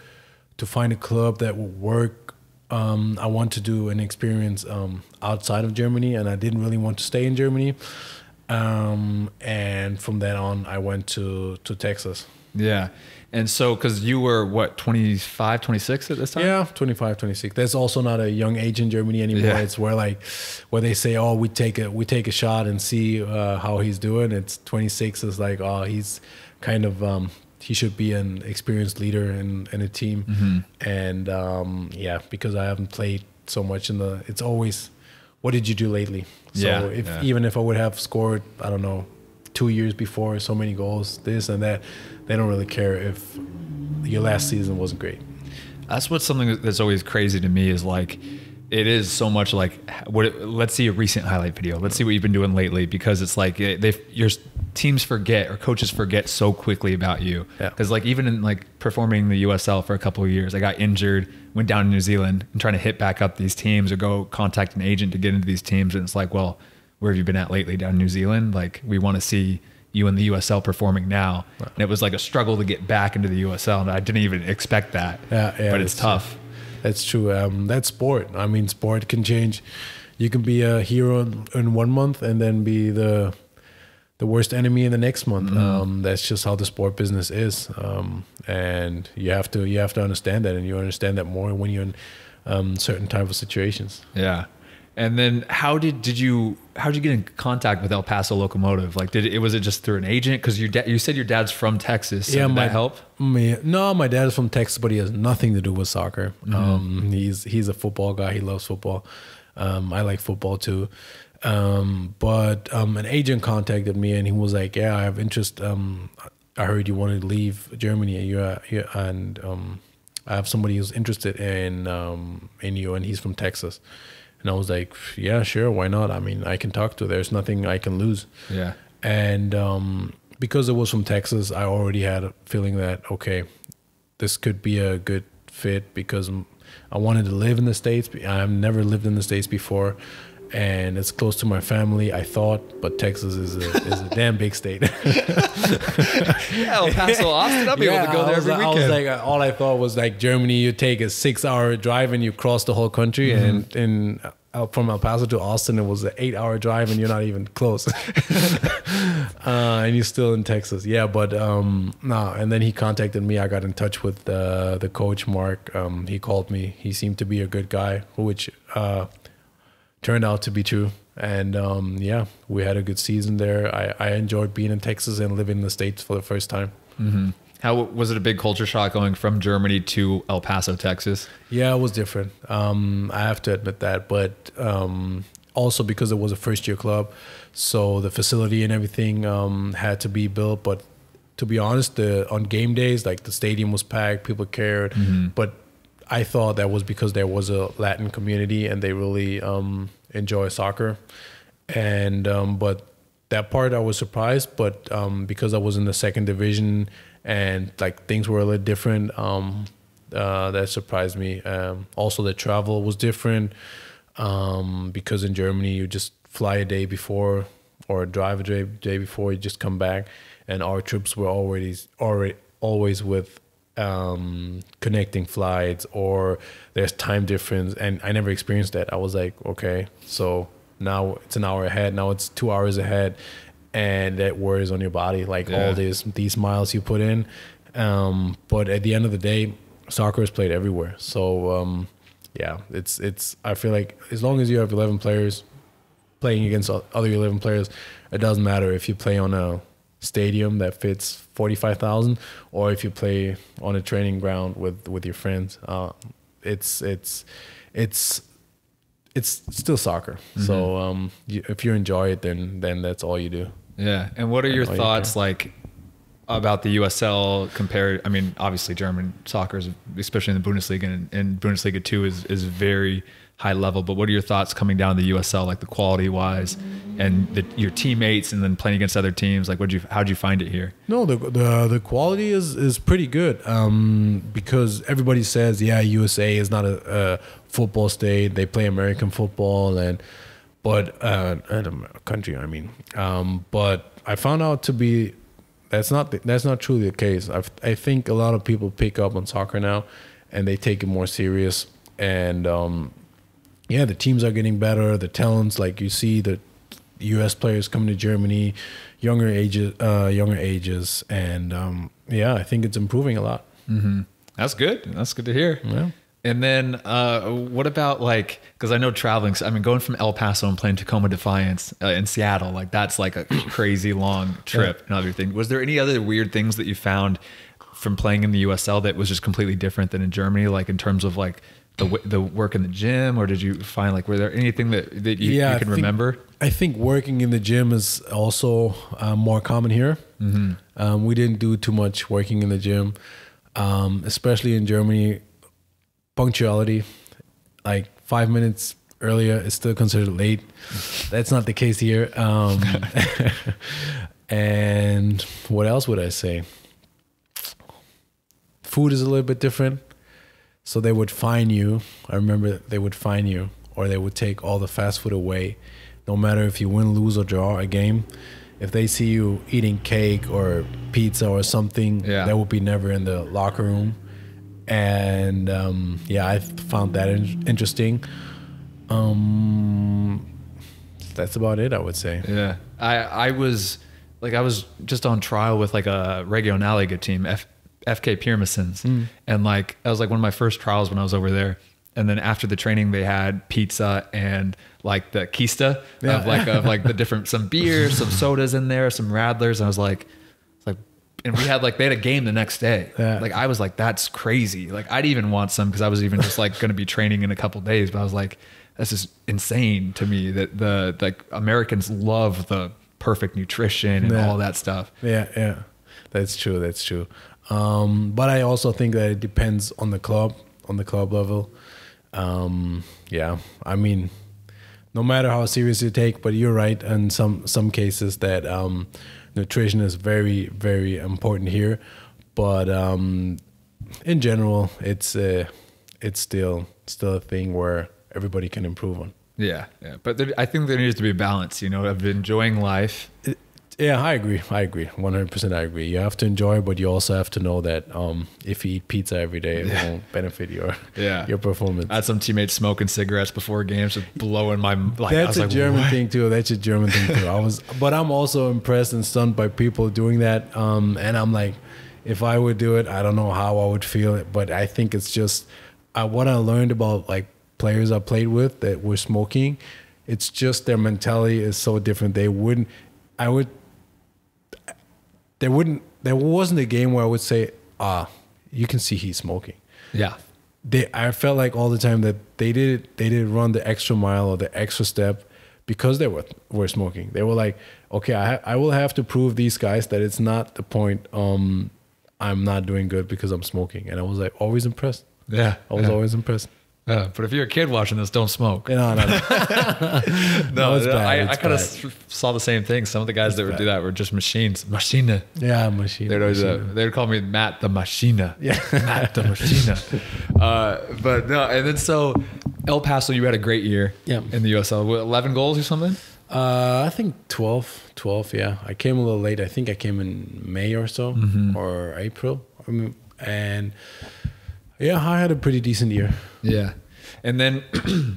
to find a club that would work. Um, I want to do an experience um, outside of Germany, and I didn't really want to stay in Germany. Um, and from then on, I went to to Texas. Yeah. And so, because you were what 25, 26 at this time? Yeah, 25, 26. There's also not a young age in Germany anymore. Yeah. It's where like where they say, "Oh, we take a we take a shot and see uh, how he's doing." It's 26 is like, "Oh, he's kind of um, he should be an experienced leader in, in a team." Mm-hmm. And um, yeah, because I haven't played so much in the, it's always, "What did you do lately?" So Yeah, if yeah. even if I would have scored, I don't know, two years before, so many goals, this and that, they don't really care if your last season wasn't great. That's what's something that's always crazy to me is like it is so much like what let's see a recent highlight video let's see what you've been doing lately because it's like eh, they your teams forget or coaches forget so quickly about you Yeah. because like even in like performing the USL for a couple of years I got injured went down to New Zealand and trying to hit back up these teams or go contact an agent to get into these teams and it's like well where have you been at lately down in New Zealand like we want to see you in the USL performing now and it was like a struggle to get back into the USL and I didn't even expect that Yeah, yeah, but it's tough That's true. Um, that's sport. I mean, sport can change. You can be a hero in, one month and then be the the worst enemy in the next month. Um, that's just how the sport business is, um, and you have to you have to understand that, and you understand that more when you're in um, certain type of situations. Yeah. And then how did did you how did you get in contact with El Paso Locomotive? Like did it was it just through an agent? Because your dad you said your dad's from Texas. So Yeah, did my- that help? Me, no, my dad is from Texas, but he has nothing to do with soccer. Mm-hmm. Um, he's he's a football guy. He loves football. Um, I like football too. Um, but um, an agent contacted me and he was like, "Yeah, I have interest. Um, I heard you wanted to leave Germany and you you and um, I have somebody who's interested in um, in you, and he's from Texas." And I was like, "Yeah, sure, why not? I mean, I can talk to. There's nothing I can lose." Yeah. And um, because it was from Texas, I already had a feeling that okay, this could be a good fit because I wanted to live in the states. I've never lived in the states before, and it's close to my family. I thought, but Texas is a, is a damn big state. yeah, El Paso, Austin. I'll be Yeah, able to go I there every I weekend. was like, all I thought was like Germany. You take a six-hour drive and you cross the whole country, Mm-hmm. and and uh, from El Paso to Austin, it was an eight-hour drive, and you're not even close. uh, and you're still in Texas, yeah. But um, no, and then he contacted me. I got in touch with uh, the coach Mark. Um, he called me. He seemed to be a good guy, which uh, turned out to be true. And um, yeah, we had a good season there. I, I enjoyed being in Texas and living in the states for the first time. How was it a big culture shock going from Germany to El Paso, Texas? Yeah, it was different. Um, I have to admit that, but um, also because it was a first year club, so the facility and everything um, had to be built. But to be honest, the on game days, like the stadium was packed, people cared. But I thought that was because there was a Latin community and they really um, enjoy soccer. And um, but that part I was surprised, but um, because I was in the second division and like things were a little different, um, uh, that surprised me. Um, also, the travel was different um, because in Germany you just fly a day before or drive a day, day before you just come back, and our trips were already already always with um, connecting flights or there's time difference, and I never experienced that. I was like, okay, so now it's an hour ahead, now it's two hours ahead, and that wears on your body, like Yeah. all these these miles you put in. Um, but at the end of the day, soccer is played everywhere. So um, yeah, it's it's. I feel like as long as you have eleven players playing against other eleven players, it doesn't matter if you play on a stadium that fits forty five thousand or if you play on a training ground with with your friends. Uh, it's it's it's it's still soccer. So um, you, if you enjoy it, then then that's all you do. Yeah. And what are your all you thoughts like about the USL compared? I mean, obviously German soccer is, especially in the Bundesliga and, and Bundesliga two is, is very high level, but what are your thoughts coming down the USL, like the quality wise and the, your teammates and then playing against other teams? Like what you, how'd you find it here? No, the the the quality is is pretty good. Um, because everybody says, yeah, USA is not a, a football state. They play American football and but uh, a country. I mean, um, but I found out to be that's not that's not truly the case. I I think a lot of people pick up on soccer now, and they take it more serious. And um, yeah, the teams are getting better. The talents, like you see, the U.S. players coming to Germany, younger ages, uh, younger ages, and um, yeah, I think it's improving a lot. That's good. That's good to hear. Yeah. And then, uh, what about like, because I know traveling, I mean, going from El Paso and playing Tacoma Defiance uh, in Seattle, like that's like a crazy long trip and everything. Was there any other weird things that you found from playing in the USL that was just completely different than in Germany, like in terms of like the the work in the gym, or did you find like were there anything that that you, you I can think- remember? I think working in the gym is also uh, more common here. Um, we didn't do too much working in the gym, um, especially in Germany. Punctuality, like five minutes earlier, is still considered late. That's not the case here. Um, and what else would I say? Food is a little bit different. So they would fine you. I remember they would fine you, or they would take all the fast food away, no matter if you win, lose, or draw a game. If they see you eating cake or pizza or something, Yeah. that would be never in the locker room. And um, yeah, I found that in- interesting. Um, that's about it, I would say. Yeah, I I was like I was just on trial with like a Regionalliga team, F, FK Pirmasens, Hmm. and like that was like one of my first trials when I was over there. And then after the training, they had pizza and like the kista Yeah. of like of like the different some beers, some sodas in there, some radlers. And I was like, like, and we had like they had a game the next day. Yeah. Like I was like, that's crazy. Like I'd even want some because I was even just like going to be training in a couple days. But I was like, this is insane to me that the like Americans love the perfect nutrition and Yeah. all that stuff. Yeah, yeah, that's true. That's true. Um, but I also think that it depends on the club, on the club level. Um, yeah, I mean, no matter how serious you take, but you're right in some some cases that um, nutrition is very very important here. But um, in general, it's uh, it's still still a thing where everybody can improve on. Yeah, yeah. But there, I think there needs to be a balance, you know, of enjoying life. Yeah, I agree. I agree. 100% I agree. You have to enjoy, but you also have to know that um, if you eat pizza every day, it Yeah. won't benefit your Yeah. your performance. I had some teammates smoking cigarettes before games, just blowing my like. I That's a like, German "What?" thing too. That's a German thing too. I was, but I'm also impressed and stunned by people doing that. Um, and I'm like, if I would do it, I don't know how I would feel it. But I think it's just uh, what I learned about like players I played with that were smoking. It's just their mentality is so different. They wouldn't. I would. There wouldn't. There wasn't a game where I would say, ah, you can see he's smoking Yeah, they I felt like all the time that they did they did run the extra mile or the extra step because they were were smoking. They were like, okay, I I will have to prove these guys that it's not the point. Um, I'm not doing good because I'm smoking, and I was like always impressed. yeah. I was yeah. always impressed. Yeah, but if you're a kid watching this, don't smoke. No, no, no. No, it's bad, I, I kind of saw the same thing. Some of the guys that would bad. do that were just machines. Machine. yeah, machine. They'd always uh, they'd call me Matt the Machina. Yeah. Matt the Machina. uh, but no, and then so El Paso, you had a great year. Yeah. In the USL, What, eleven goals or something. Uh, I think 12, 12, yeah. I came a little late. I think I came in May or so, Mm-hmm. or April. I mean, and yeah, I had a pretty decent year. Yeah. And then,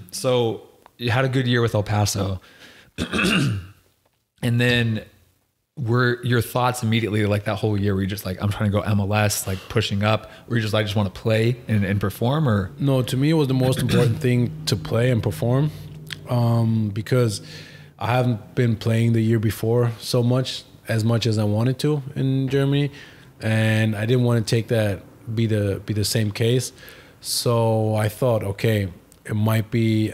so you had a good year with El Paso. and then were your thoughts immediately like that whole year were you just like, I'm trying to go MLS, like pushing up? Or you just like, I just want to play and, and perform or? No, to me, it was the most important thing to play and perform um, because I haven't been playing the year before so much as much as I wanted to in Germany, and I didn't want to take that be the be the same case. So I thought, okay, it might be.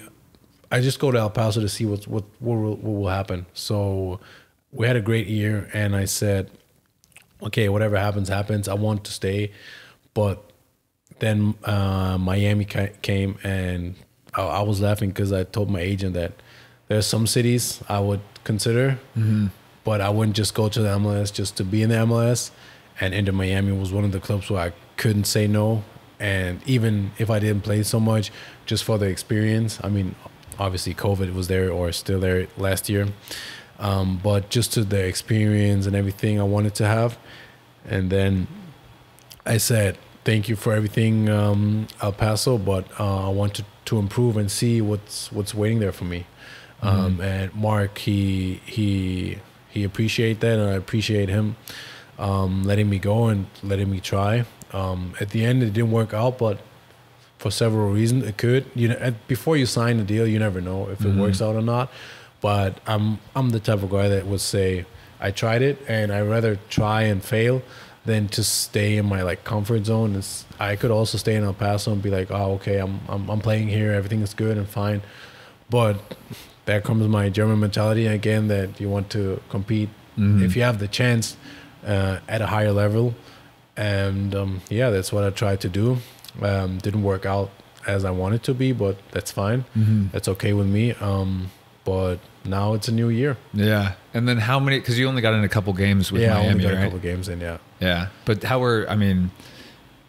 I just go to El Paso to see what's what what will, what will happen. So we had a great year, and I said, okay, whatever happens, happens. I want to stay, but then uh, Miami ca- came and I, I was laughing because I told my agent that there's some cities I would consider, but I wouldn't just go to the MLS just to be in the MLS. And Inter Miami was one of the clubs where I couldn't say no. And even if I didn't play so much, just for the experience, I mean, obviously COVID was there or still there last year, um, but just to the experience and everything I wanted to have. And then I said, thank you for everything, um, El Paso, but uh, I want to, to improve and see what's what's waiting there for me. Um, and Mark, he he he appreciate that, and I appreciate him um, letting me go and letting me try. Um, at the end, it didn't work out, but for several reasons, it could. You know, at, before you sign the deal, you never know if it works out or not. But I'm I'm the type of guy that would say I tried it, and I'd rather try and fail than to stay in my like comfort zone. It's, I could also stay in El Paso and be like, oh, okay, I'm I'm, I'm playing here, everything is good and fine. But there comes my German mentality again that you want to compete if you have the chance uh, at a higher level. And um, yeah, that's what I tried to do. Um, didn't work out as I wanted to be, but that's fine. That's okay with me. Um, but now it's a new year. Yeah. And then how many, cause you only got in a couple games with yeah, I only Miami, got a couple games in. Yeah. Yeah. But how were, I mean,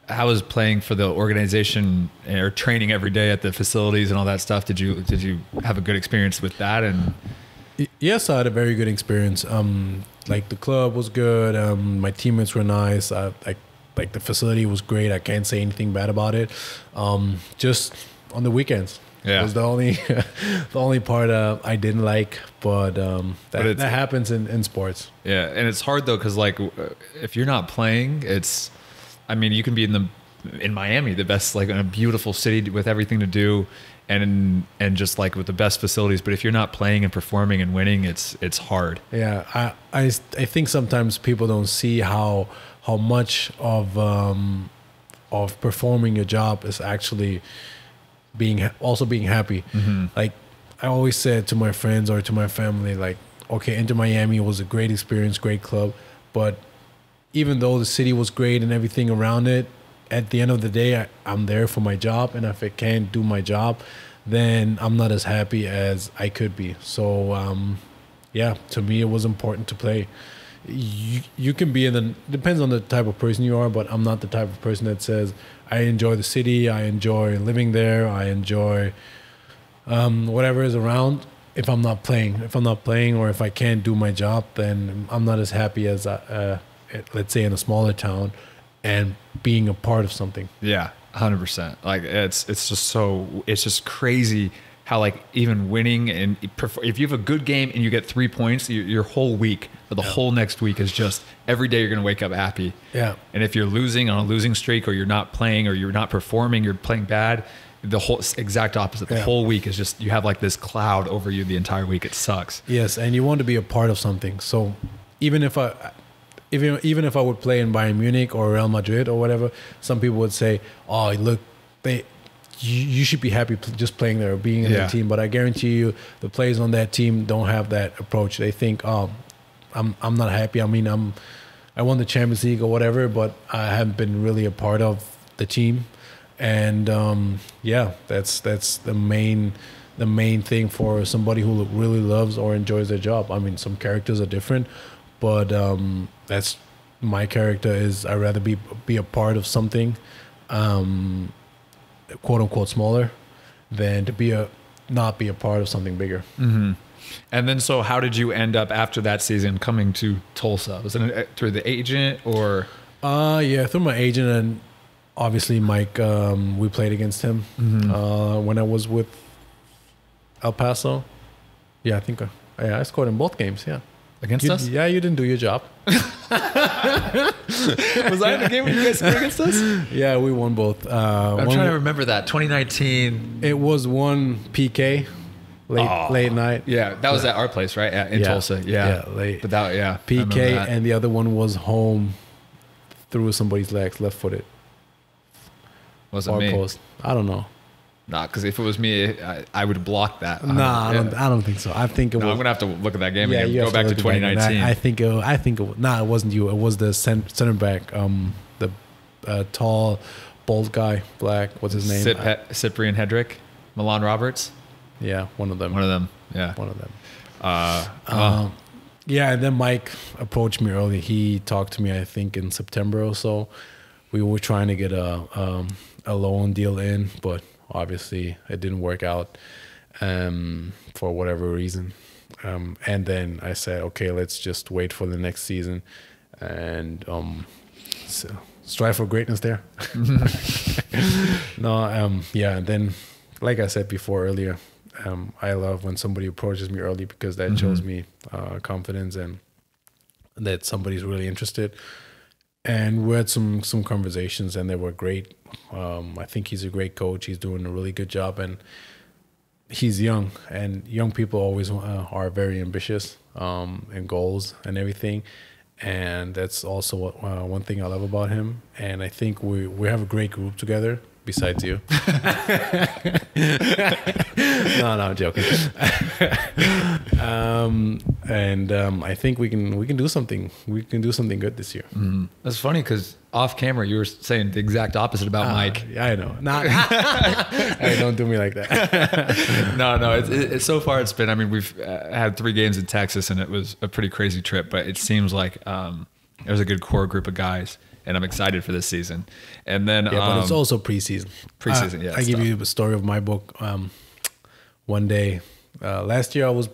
how was playing for the organization or training every day at the facilities and all that stuff? Did you, did you have a good experience with that? And Yes, I had a very good experience. Um, like the club was good. Um, my teammates were nice. I, like like the facility was great. I can't say anything bad about it. Um, just on the weekends. Yeah. was the only the only part uh, I didn't like, but um, that, But that happens in, in sports. Yeah, and it's hard though because like if you're not playing, it's. I mean, you can be in the in Miami, the best like in a beautiful city with everything to do, and and just like with the best facilities. But if you're not playing and performing and winning, it's it's hard. Yeah, I, I, I think sometimes people don't see how how much of um, of performing your job is actually being also being happy. Like I always said to my friends or to my family, like, okay, Inter Miami was a great experience, great club, but even though the city was great and everything around it, at the end of the day, I, I'm there for my job, and if I can't do my job, then I'm not as happy as I could be. So, um, yeah, to me, it was important to play. You you can be in the depends on the type of person you are, but I'm not the type of person that says I enjoy the city, I enjoy living there, I enjoy um, whatever is around. If I'm not playing, if I'm not playing, or if I can't do my job, then I'm not as happy as uh, let's say in a smaller town and being a part of something. Yeah, hundred percent. Like it's it's just so it's just crazy how like even winning and if you have a good game and you get three points, your, your whole week or the yeah. whole next week is just every day you're gonna wake up happy. Yeah. And if you're losing on a losing streak or you're not playing or you're not performing, you're playing bad. The whole exact opposite. The yeah. whole week is just you have like this cloud over you the entire week. It sucks. Yes, and you want to be a part of something. So even if I even even if I would play in Bayern Munich or Real Madrid or whatever, some people would say, "Oh, look, they." You, you should be happy just playing there or being in yeah. the team, but I guarantee you, the players on that team don't have that approach. They think, "Oh, I'm I'm not happy. I mean, I'm I won the Champions League or whatever, but I haven't been really a part of the team." And um, yeah, that's that's the main the main thing for somebody who really loves or enjoys their job. I mean, some characters are different, but um, that's my character is I'd rather be be a part of something, um, quote unquote smaller, than to be a not be a part of something bigger. Mm-hmm. And then, so how did you end up after that season coming to Tulsa? Was it uh, through the agent or? Uh, yeah, through my agent and obviously Mike. Um, we played against him mm-hmm. uh, when I was with El Paso. Yeah, I think. Uh, yeah, I scored in both games. Yeah against you, us? Yeah, you didn't do your job. Was I in the game when you guys scored against us? Yeah, we won both. Uh, I'm trying to remember that 2019. It was one PK late oh, late night. Yeah, that was at our place, right? Yeah, in yeah, Tulsa. Yeah. yeah, late. But that yeah, PK and the other one was home through somebody's legs, left footed. Was it me? Post. I don't know. Nah, because if it was me, I, I would block that. Nah, I don't, I don't think so. I think it no, was. I'm gonna have to look at that game yeah, again. Go back to 2019. I, I, think it. I think it. Nah, it wasn't you. It was the center back. Um, the uh, tall, bald guy, black. What's his name? Cip, uh, Cyprian Hedrick, Milan Roberts. Yeah, one of them. One of them. Yeah, one of them. Uh, um, yeah, and then Mike approached me early. He talked to me, I think, in September or so. We were trying to get a um, a loan deal in, but obviously it didn't work out um, for whatever reason. Um, and then I said, okay, let's just wait for the next season and um, so strive for greatness there. no, um, yeah. And then, like I said before earlier, um, I love when somebody approaches me early because that mm-hmm. shows me uh, confidence and that somebody's really interested. And we had some some conversations, and they were great. Um, I think he's a great coach. He's doing a really good job, and he's young. And young people always uh, are very ambitious um, and goals and everything. And that's also what, uh, one thing I love about him. And I think we we have a great group together besides you. no, no, I'm joking. um, and um, I think we can we can do something. We can do something good this year. Mm. That's funny because off camera you were saying the exact opposite about uh, Mike. Yeah, I know. Not. hey, don't do me like that. no, no. It's, it's, so far it's been. I mean, we've uh, had three games in Texas, and it was a pretty crazy trip. But it seems like um, was a good core group of guys and I'm excited for this season. And then, yeah, um, but it's um, also preseason. Preseason, yeah. I give tough. you a story of my book. Um, one day, uh, last year I was,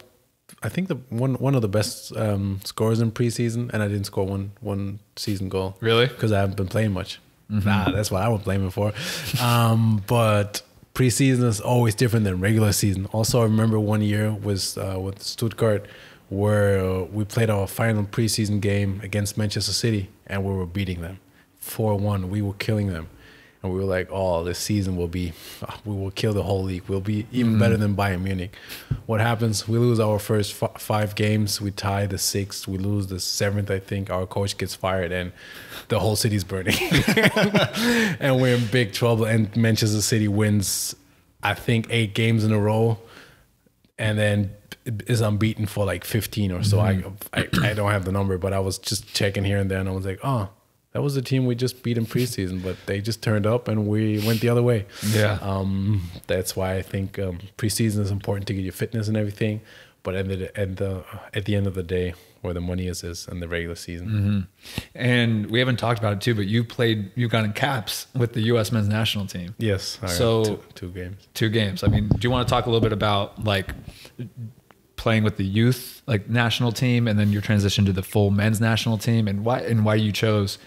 I think the one one of the best um, scorers in preseason, and I didn't score one one season goal. Really? Because I haven't been playing much. Mm-hmm. Nah, that's what I was playing for. Um, but preseason is always different than regular season. Also, I remember one year was uh, with Stuttgart where we played our final preseason game against Manchester City and we were beating them 4-1 we were killing them and we were like oh this season will be we will kill the whole league. We'll be even mm-hmm. better than Bayern Munich. What happens? We lose our first f- five games. We tie the sixth. We lose the seventh I think. Our coach gets fired and the whole city's burning. And we're in big trouble. And Manchester City wins I think eight games in a row. And then is unbeaten for like 15 or so. Mm-hmm. I, I I don't have the number, but I was just checking here and there, and I was like, oh, that was the team we just beat in preseason, but they just turned up and we went the other way. Yeah. Um, that's why I think um, preseason is important to get your fitness and everything. But at the at the at the end of the day, where the money is is in the regular season. Mm-hmm. And we haven't talked about it too, but you played, you got in caps with the U.S. men's national team. Yes. So- two, two games. Two games. I mean, do you want to talk a little bit about like playing with the youth like national team, and then your transition to the full men's national team, and why and why you chose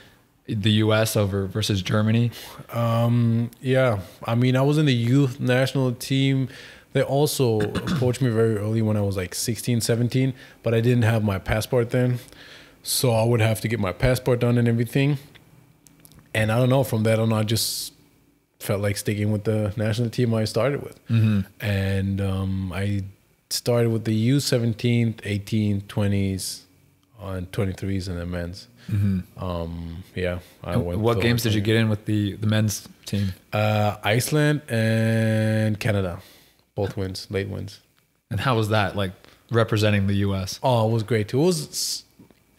the U.S. over versus Germany? Um, yeah, I mean, I was in the youth national team. They also approached me very early when I was like 16, 17, but I didn't have my passport then. So I would have to get my passport done and everything. And I don't know, from that on, I just felt like sticking with the national team I started with. And um, I started with the U17, 18, 20s, and 23s, and the men's. Um, yeah. I went What games did you get in with the the men's team? Uh, Iceland and Canada, both wins, late wins. And how was that like representing the U.S.? Oh, it was great too. It was,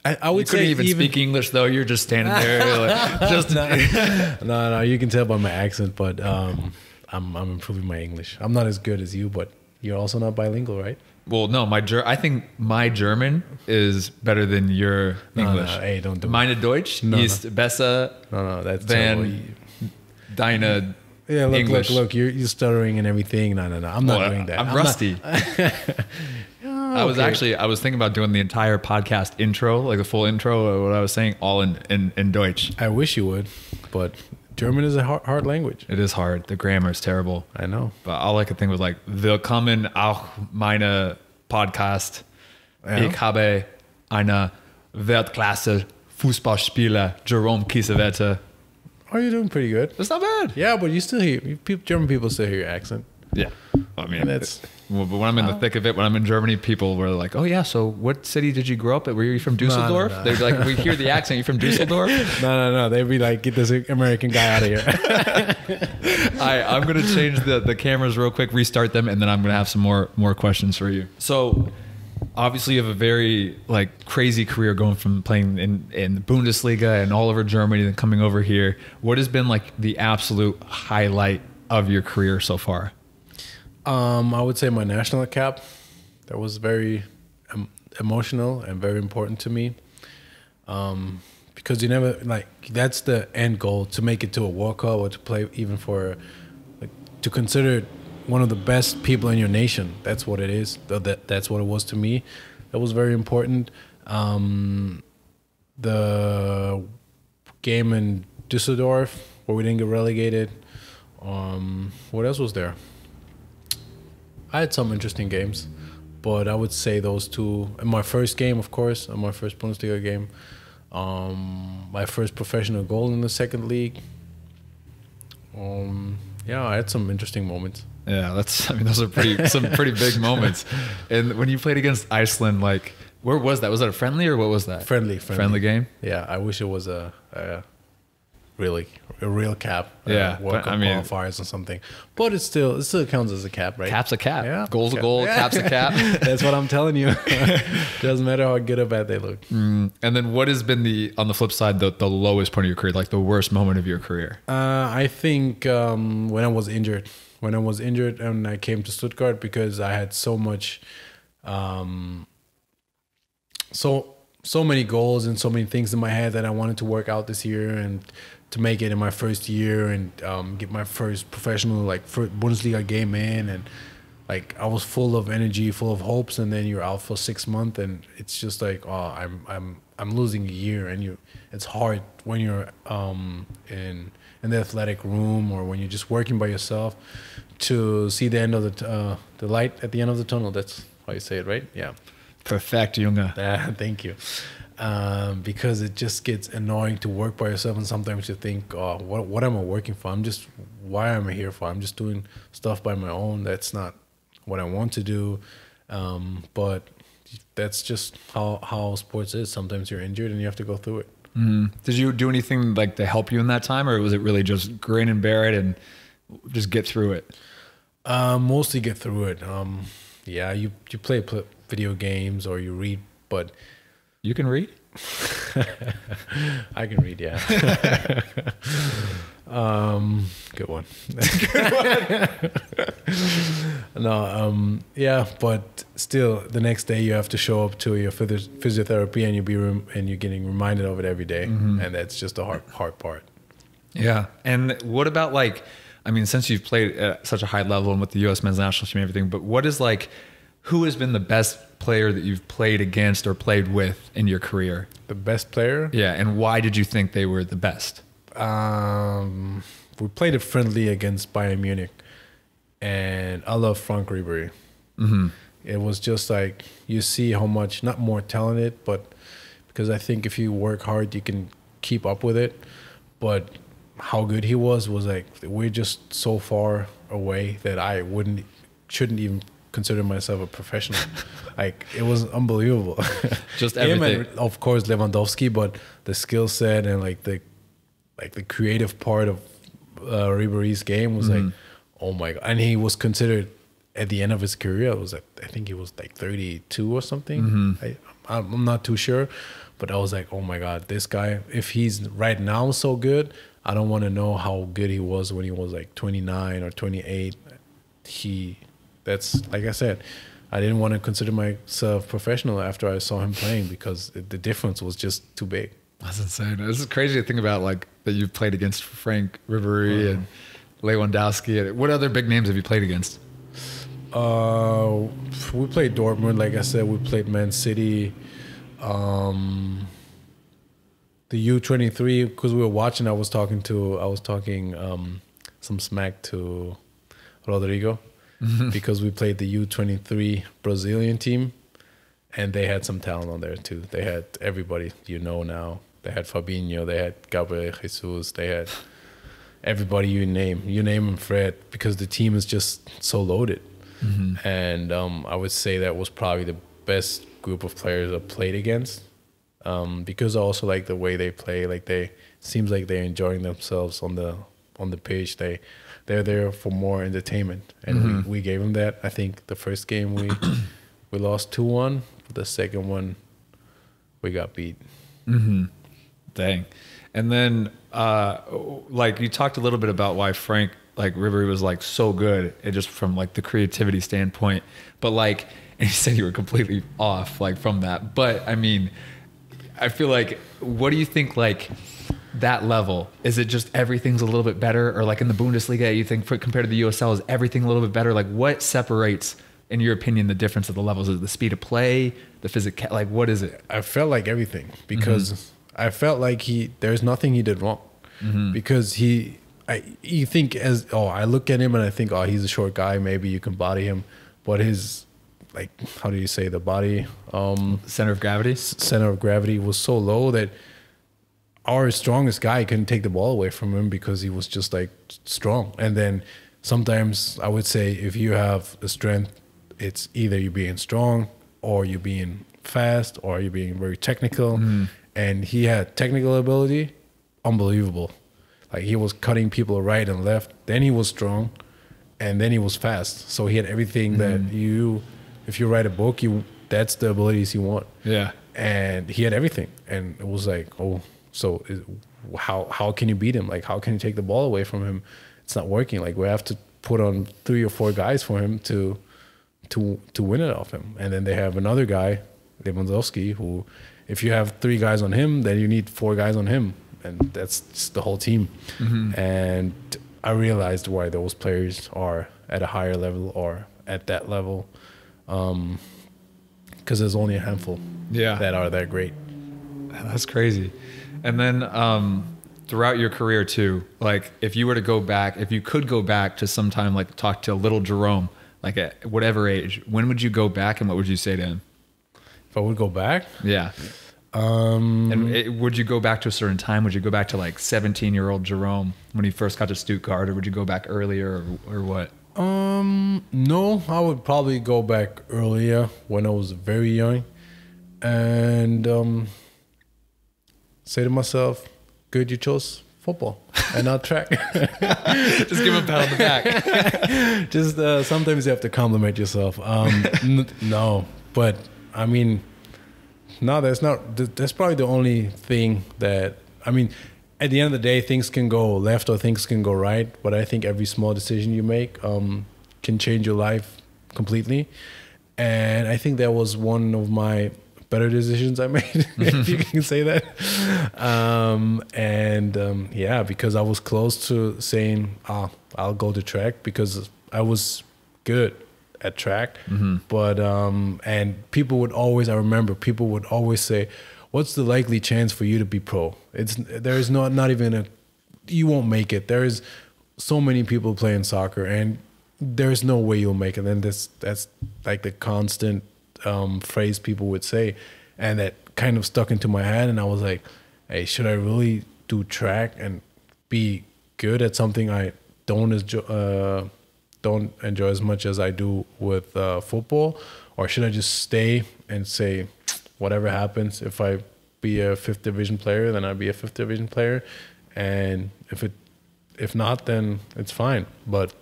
I, I You would couldn't say even, speak English though. You're just standing there, like, just no, no, you can tell by my accent, but um, I'm I'm improving my English. I'm not as good as you, but you're also not bilingual, right? Well, no, my Ger- I think my German is better than your No, no, English. hey, don't do it. Deutsch No, no. ist besser No, no, that's than deine Yeah, look, English. look, look. You're you're stuttering and everything. No, no, no. I'm not Well, doing that. I'm, not- rusty. I was okay. actually I was thinking about doing the entire podcast intro, like the full intro of what I was saying, all in in, in Deutsch. I wish you would, but German is a hard, hard language. It is hard. The grammar is terrible. I know. But all I could think was like, willkommen auch meine Podcast. Ja. Ich habe eine Weltklasse Fußballspieler, Jerome Kiesewetter. Oh, you're doing pretty good. That's not bad. Yeah, but you still hear German people still hear your accent. Yeah. I mean, And that's- well, but when I'm in the oh. thick of it, when I'm in Germany, people were like, "Oh yeah, so what city did you grow up at? Were you from Dusseldorf?" no. They're like, "We hear the accent. You from Dusseldorf?" No, no, no. They'd be like, get this American guy out of here. I I'm gonna change the the cameras real quick, restart them, and then I'm gonna have some more more questions for you. So. Obviously, you have a very like crazy career going from playing in in the Bundesliga and all over Germany, and coming over here. What has been like the absolute highlight of your career so far? Um, I would say my national cap. That was very um, emotional and very important to me. Um, because you never like that's the end goal to make it to a World Cup or to play even for like to consider one of the best people in your nation. That's what it is. That that's what it was to me. That was very important. Um, the game in Düsseldorf where we didn't get relegated. Um, what else was there? I had some interesting games, but I would say those two. And my first game, of course, and my first Bundesliga game. Um, my first professional goal in the second league. Um, yeah, I had some interesting moments. Yeah, that's. I mean, those are pretty some pretty big moments. And when you played against Iceland, like, where was that? Was that a friendly or what was that? Friendly, friendly, game. Yeah, I wish it was a, a really a real cap. uh, Yeah, World but, Cup I mean- qualifiers or something. But it still it still counts as a cap, right? Cap's a cap. Yeah. Goal's a goal. Yeah. Cap's a cap. That's what I'm telling you. Doesn't matter how good or bad they look. Mm, and then what has been the on the flip side the the lowest point of your career, like the worst moment of your career? Uh, I think um, when I was injured, when I was injured and I came to Stuttgart because I had so much, um, so so many goals and so many things in my head that I wanted to work out this year and to make it in my first year and um, get my first professional like first Bundesliga game in and like I was full of energy, full of hopes, and then you're out for six months, and it's just like, oh, I'm I'm I'm losing a year, and you, it's hard when you're um in in the athletic room or when you're just working by yourself to see the end of the t- uh, the light at the end of the tunnel. That's how you say it, right? Yeah. Perfect, Junge. Ah, thank you. Um, because it just gets annoying to work by yourself, and sometimes you think, "Oh, what what am I working for? I'm just why am I here for? I'm just doing stuff by my own. That's not what I want to do." Um, but that's just how how sports is. Sometimes you're injured and you have to go through it. Mm. Did you do anything like to help you in that time, or was it really just grin and bear it and just get through it? Uh, mostly get through it. Um, yeah, you you play pl- video games or you read, but You can read? I can read. Yeah. um, good one. no, um, yeah, but still, the next day you have to show up to your physio- physiotherapy, and you be and you're getting reminded of it every day. and that's just the hard hard part. Yeah. And what about like, I mean, since you've played at such a high level and with the U.S. men's national team and everything, but what is like, who has been the best player that you've played against or played with in your career? The best player. Yeah. And why did you think they were the best? Um, we played a friendly against Bayern Munich, and I love Franck Ribéry. Mm-hmm. It was just like you see how much not more talented, but because I think if you work hard, you can keep up with it. But how good he was was like we're just so far away that I wouldn't shouldn't even consider myself a professional. like it was unbelievable. Just him everything. and of course Lewandowski, but the skill set and like the like the creative part of uh, Ribéry's game was like, oh my god! And he was considered at the end of his career. It was like, I think he was like 32 or something. I, I'm I'm not too sure, but I was like, oh my god, this guy! If he's right now so good, I don't want to know how good he was when he was like 29 or 28. He, that's like I said. I didn't want to consider myself professional after I saw him playing because it, the difference was just too big. That's insane. This is crazy to think about, like that you've played against Franck Ribéry and Lewandowski. And what other big names have you played against? Uh, we played Dortmund. Like I said, we played Man City. Um, the U twenty three because we were watching. I was talking to. I was talking um, some smack to Rodrigo because we played the U twenty three Brazilian team, and they had some talent on there too. They had everybody you know now. They had Fabinho. They had Gabriel Jesus. They had everybody you name. You name them, Fred, because the team is just so loaded. And um, I would say that was probably the best group of players I played against. Um, because I also like the way they play. Like they seems like they're enjoying themselves on the on the pitch. They they're there for more entertainment, and we, we gave them that. I think the first game we we lost two one. The second one we got beat. Dang. And then, uh, like you talked a little bit about why Franck, like Ribéry was like so good, it just from like the creativity standpoint. But like, and you said you were completely off like from that. But I mean, I feel like, what do you think like that level? Is it just everything's a little bit better, or like in the Bundesliga, you think for, compared to the USL, is everything a little bit better? Like, what separates, in your opinion, the difference of the levels? Is the speed of play, the physical? Like, what is it? I felt like everything because I felt like he there's nothing he did wrong because he I you think as oh I look at him and I think oh he's a short guy maybe you can body him but his like how do you say the body um Center of gravity. center of gravity was so low that our strongest guy couldn't take the ball away from him because he was just like strong. And then sometimes I would say if you have a strength, it's either you being strong or you being fast or you being very technical. Mm-hmm. And he had technical ability, unbelievable. Like he was cutting people right and left. Then he was strong, and then he was fast. So he had everything that mm-hmm. you, if you write a book, you that's the abilities you want Yeah. and he had everything and it was like oh so is, how how can you beat him? Like how can you take the ball away from him? It's not working. Like we have to put on three or four guys for him to to to win it off him. And then they have another guy Lewandowski who if you have three guys on him then you need four guys on him. And that's the whole team. Mm-hmm. And I realized why those players are at a higher level or at that level. Um, because there's only a handful Yeah. that are that great. That's crazy. And then um, throughout your career too, like if you were to go back, if you could go back to sometime like talk to little Jerome, like at whatever age, when would you go back and what would you say to him? If I would go back, Yeah. um, And it, would you go back to a certain time? Would you go back to like 17 year old Jerome when he first got to Stuttgart or would you go back earlier or, or what? um, no, I would probably go back earlier when I was very young, and um, say to myself, "Good, you chose football." and not track. Just give him a pat on the back. Just uh, sometimes you have to compliment yourself. Um, n- no, but I mean, no, that's not. That's probably the only thing that I mean. At the end of the day, things can go left or things can go right. But I think every small decision you make um, can change your life completely. And I think that was one of my better decisions I made, if you can say that. Um, and um, yeah, because I was close to saying, ah, I'll go to track because I was good at track. But, um, and people would always, I remember, people would always say, what's the likely chance for you to be pro? It's, there is not, not even a, you won't make it. There is so many people playing soccer and there's no way you'll make it. And that's, that's like the constant um, phrase people would say. And that kind of stuck into my head. And I was like, hey, should I really do track and be good at something I don't enjoy, uh, don't enjoy as much as I do with uh, football? Or should I just stay and say, whatever happens, if I be a fifth division player, then I'll be a fifth division player. And if it, if not, then it's fine. But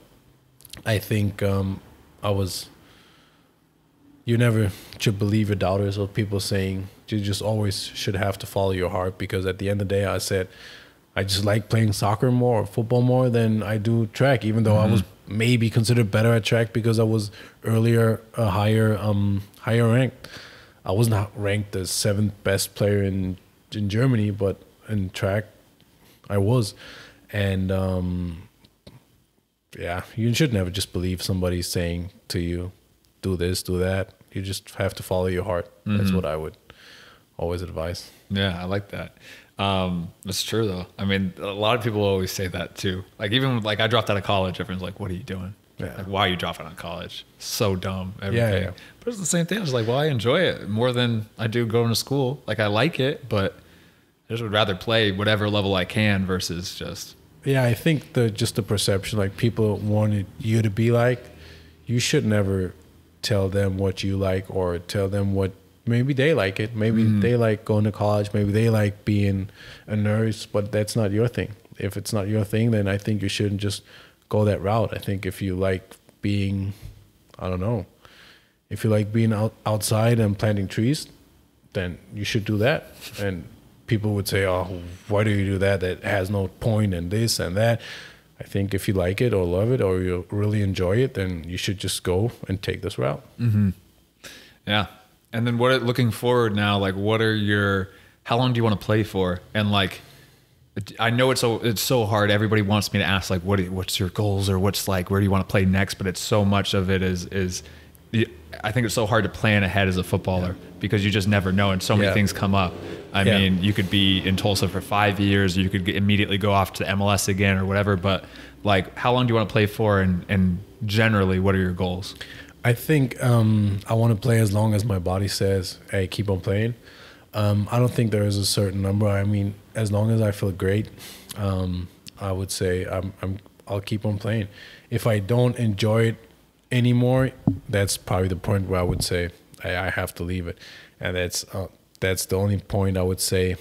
I think um, I was. You never should believe your doubters or people saying you just always should have to follow your heart because at the end of the day, I said I just like playing soccer more or football more than I do track, even though I was maybe considered better at track because I was earlier a higher um higher ranked. I was not ranked the seventh best player in in Germany, but in track I was. And um yeah, you should never just believe somebody saying to you, do this, do that. You just have to follow your heart. That's what I would always advise. Yeah, I like that. Um, that's true though. I mean, a lot of people always say that too. Like even like I dropped out of college, everyone's like, "What are you doing? Yeah. Like, why are you dropping out of college? So dumb." Yeah, Everything. yeah. But it's the same thing. I was like, "Well, I enjoy it more than I do going to school. Like I like it, but I just would rather play whatever level I can versus just Yeah, I think the just the perception like people wanted you to be like, you should never tell them what you like or tell them what maybe they like it. Maybe mm-hmm. they like going to college, maybe they like being a nurse, but that's not your thing. If it's not your thing, then I think you shouldn't just go that route. I think if you like being I don't know, if you like being out, outside and planting trees, then you should do that. And people would say, "Oh, why do you do that? That has no point and this and that." I think if you like it or love it or you really enjoy it, then you should just go and take this route. Mm-hmm. Yeah. And then what looking forward now, like what are your how long do you want to play for? And like I know it's so it's so hard. Everybody wants me to ask like what what's your goals or what's like where do you want to play next, but it's so much of it is is I think it's so hard to plan ahead as a footballer because you just never know and so many Yeah. things come up. I Yeah. mean, you could be in Tulsa for 5 years, you could immediately go off to MLS again or whatever, but like how long do you want to play for and and generally what are your goals? I think um, I want to play as long as my body says, "Hey, keep on playing." Um, I don't think there is a certain number. I mean, as long as I feel great, um, I would say I'm, I'm I'll keep on playing. If I don't enjoy it anymore, that's probably the point where I would say I, I have to leave it, and that's uh, that's the only point I would say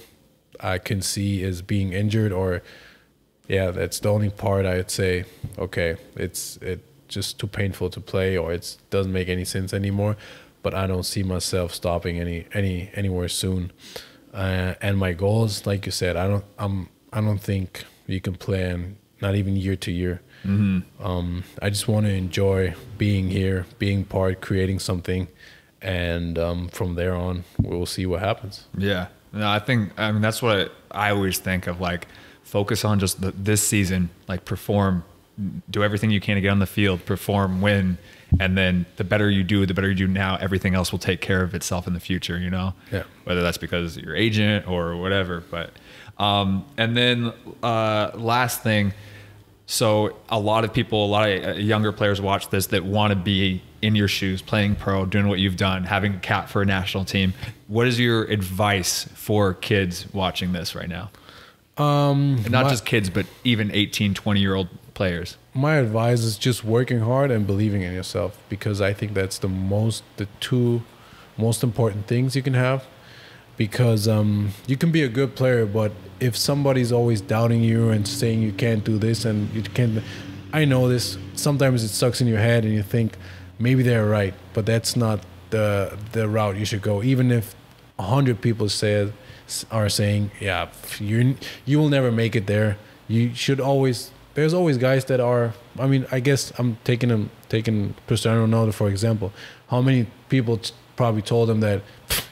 I can see is being injured or yeah, that's the only part I'd say. Okay, it's it just too painful to play, or it doesn't make any sense anymore. But I don't see myself stopping any any anywhere soon. Uh, and my goals, like you said, I don't I'm I don't think you can plan not even year to year. Um, I just want to enjoy being here, being part, creating something, and um, from there on, we'll see what happens. Yeah. No, I think I mean that's what I always think of like focus on just the, this season, like perform, do everything you can to get on the field, perform, win, and then the better you do, the better you do now, everything else will take care of itself in the future, you know? Yeah. Whether that's because your agent or whatever, but um and then uh last thing so a lot of people, a lot of uh, younger players watch this that want to be in your shoes, playing pro, doing what you've done, having a cap for a national team. What is your advice for kids watching this right now? Um, And not my- just kids, but even 18, 20 year old players. my advice is just working hard and believing in yourself because I think that's the most the two most important things you can have. because um, you can be a good player, but if somebody's always doubting you and saying you can't do this and you can't, I know this. Sometimes it sucks in your head and you think maybe they're right, but that's not the the route you should go. Even if hundred people say are saying, yeah, you you will never make it there. You should always. There's always guys that are. I mean, I guess I'm taking them taking Cristiano Ronaldo for example. How many people probably told him that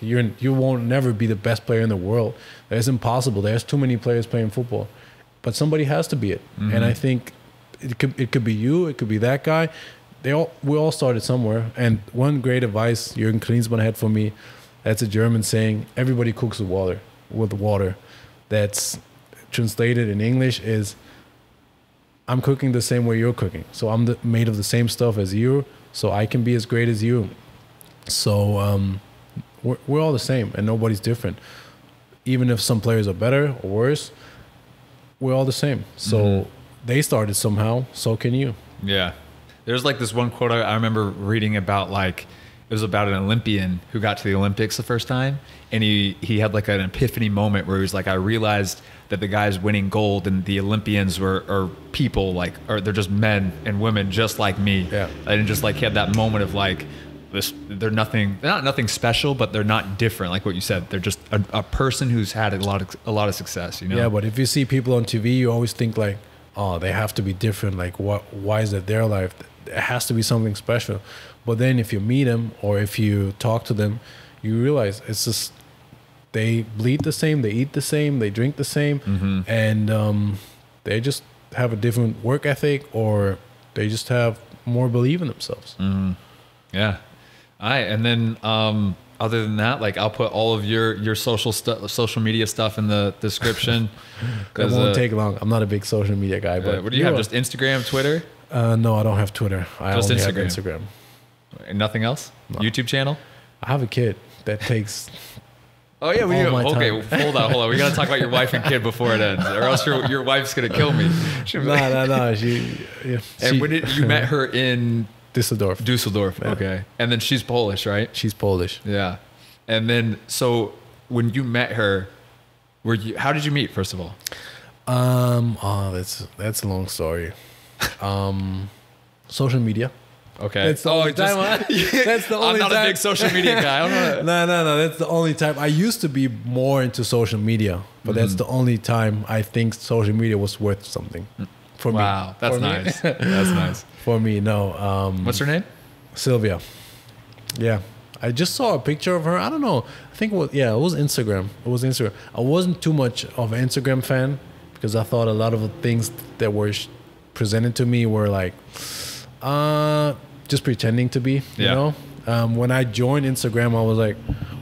you're you won't never be the best player in the world. That's impossible. There's too many players playing football, but somebody has to be it. Mm-hmm. And I think it could it could be you. It could be that guy. They all we all started somewhere. And one great advice Jürgen Klinsmann had for me. That's a German saying. Everybody cooks with water. With water. That's translated in English is I'm cooking the same way you're cooking. So I'm the, made of the same stuff as you. So I can be as great as you. So um, we're, we're all the same and nobody's different. Even if some players are better or worse, we're all the same. So mm-hmm. they started somehow, so can you. Yeah. There's like this one quote I, I remember reading about like it was about an Olympian who got to the Olympics the first time and he he had like an epiphany moment where he was like I realized that the guys winning gold and the Olympians were are people like or they're just men and women just like me. Yeah. And just like he had that moment of like this they're nothing they're not nothing special but they're not different. Like what you said they're just a, a, person who's had a lot of a lot of success you know? Yeah but if you see people on tv you always think like oh they have to be different. Like what why is it their life? It has to be something special. But then if you meet them or if you talk to them you realize it's just they bleed the same they eat the same they drink the same mm-hmm. and um, they just have a different work ethic or they just have more belief in themselves. Mm-hmm. yeah all right, and then um, other than that, like I'll put all of your your social stuff, social media stuff in the description. it won't uh, take long. I'm not a big social media guy, but uh, what do you, you have? Are. Just Instagram, Twitter? Uh, no, I don't have Twitter. I just only Instagram. have Instagram. And nothing else? No. YouTube channel? I have a kid that takes. Oh yeah, we okay. hold on, hold on. We gotta talk about your wife and kid before it ends, or else your your wife's gonna kill me. no, no, no. She. Yeah, and she, when did you met her in Düsseldorf. Düsseldorf. Yeah. Okay. And then she's Polish, right? She's Polish. Yeah. And then so when you met her, were you how did you meet first of all? Um oh that's that's a long story. Um social media. Okay. That's the oh, only just, time. I, that's the only I'm not time. a big social media guy. no, no, no. That's the only time. I used to be more into social media, but mm-hmm. that's the only time I think social media was worth something for wow, me. Wow, that's nice. that's nice for me. No. Um, What's her name? Sylvia. Yeah. I just saw a picture of her. I don't know. I think it was yeah, it was Instagram. It was Instagram. I wasn't too much of an Instagram fan because I thought a lot of the things that were presented to me were like uh just pretending to be, you yeah. know? Um, when I joined Instagram, I was like,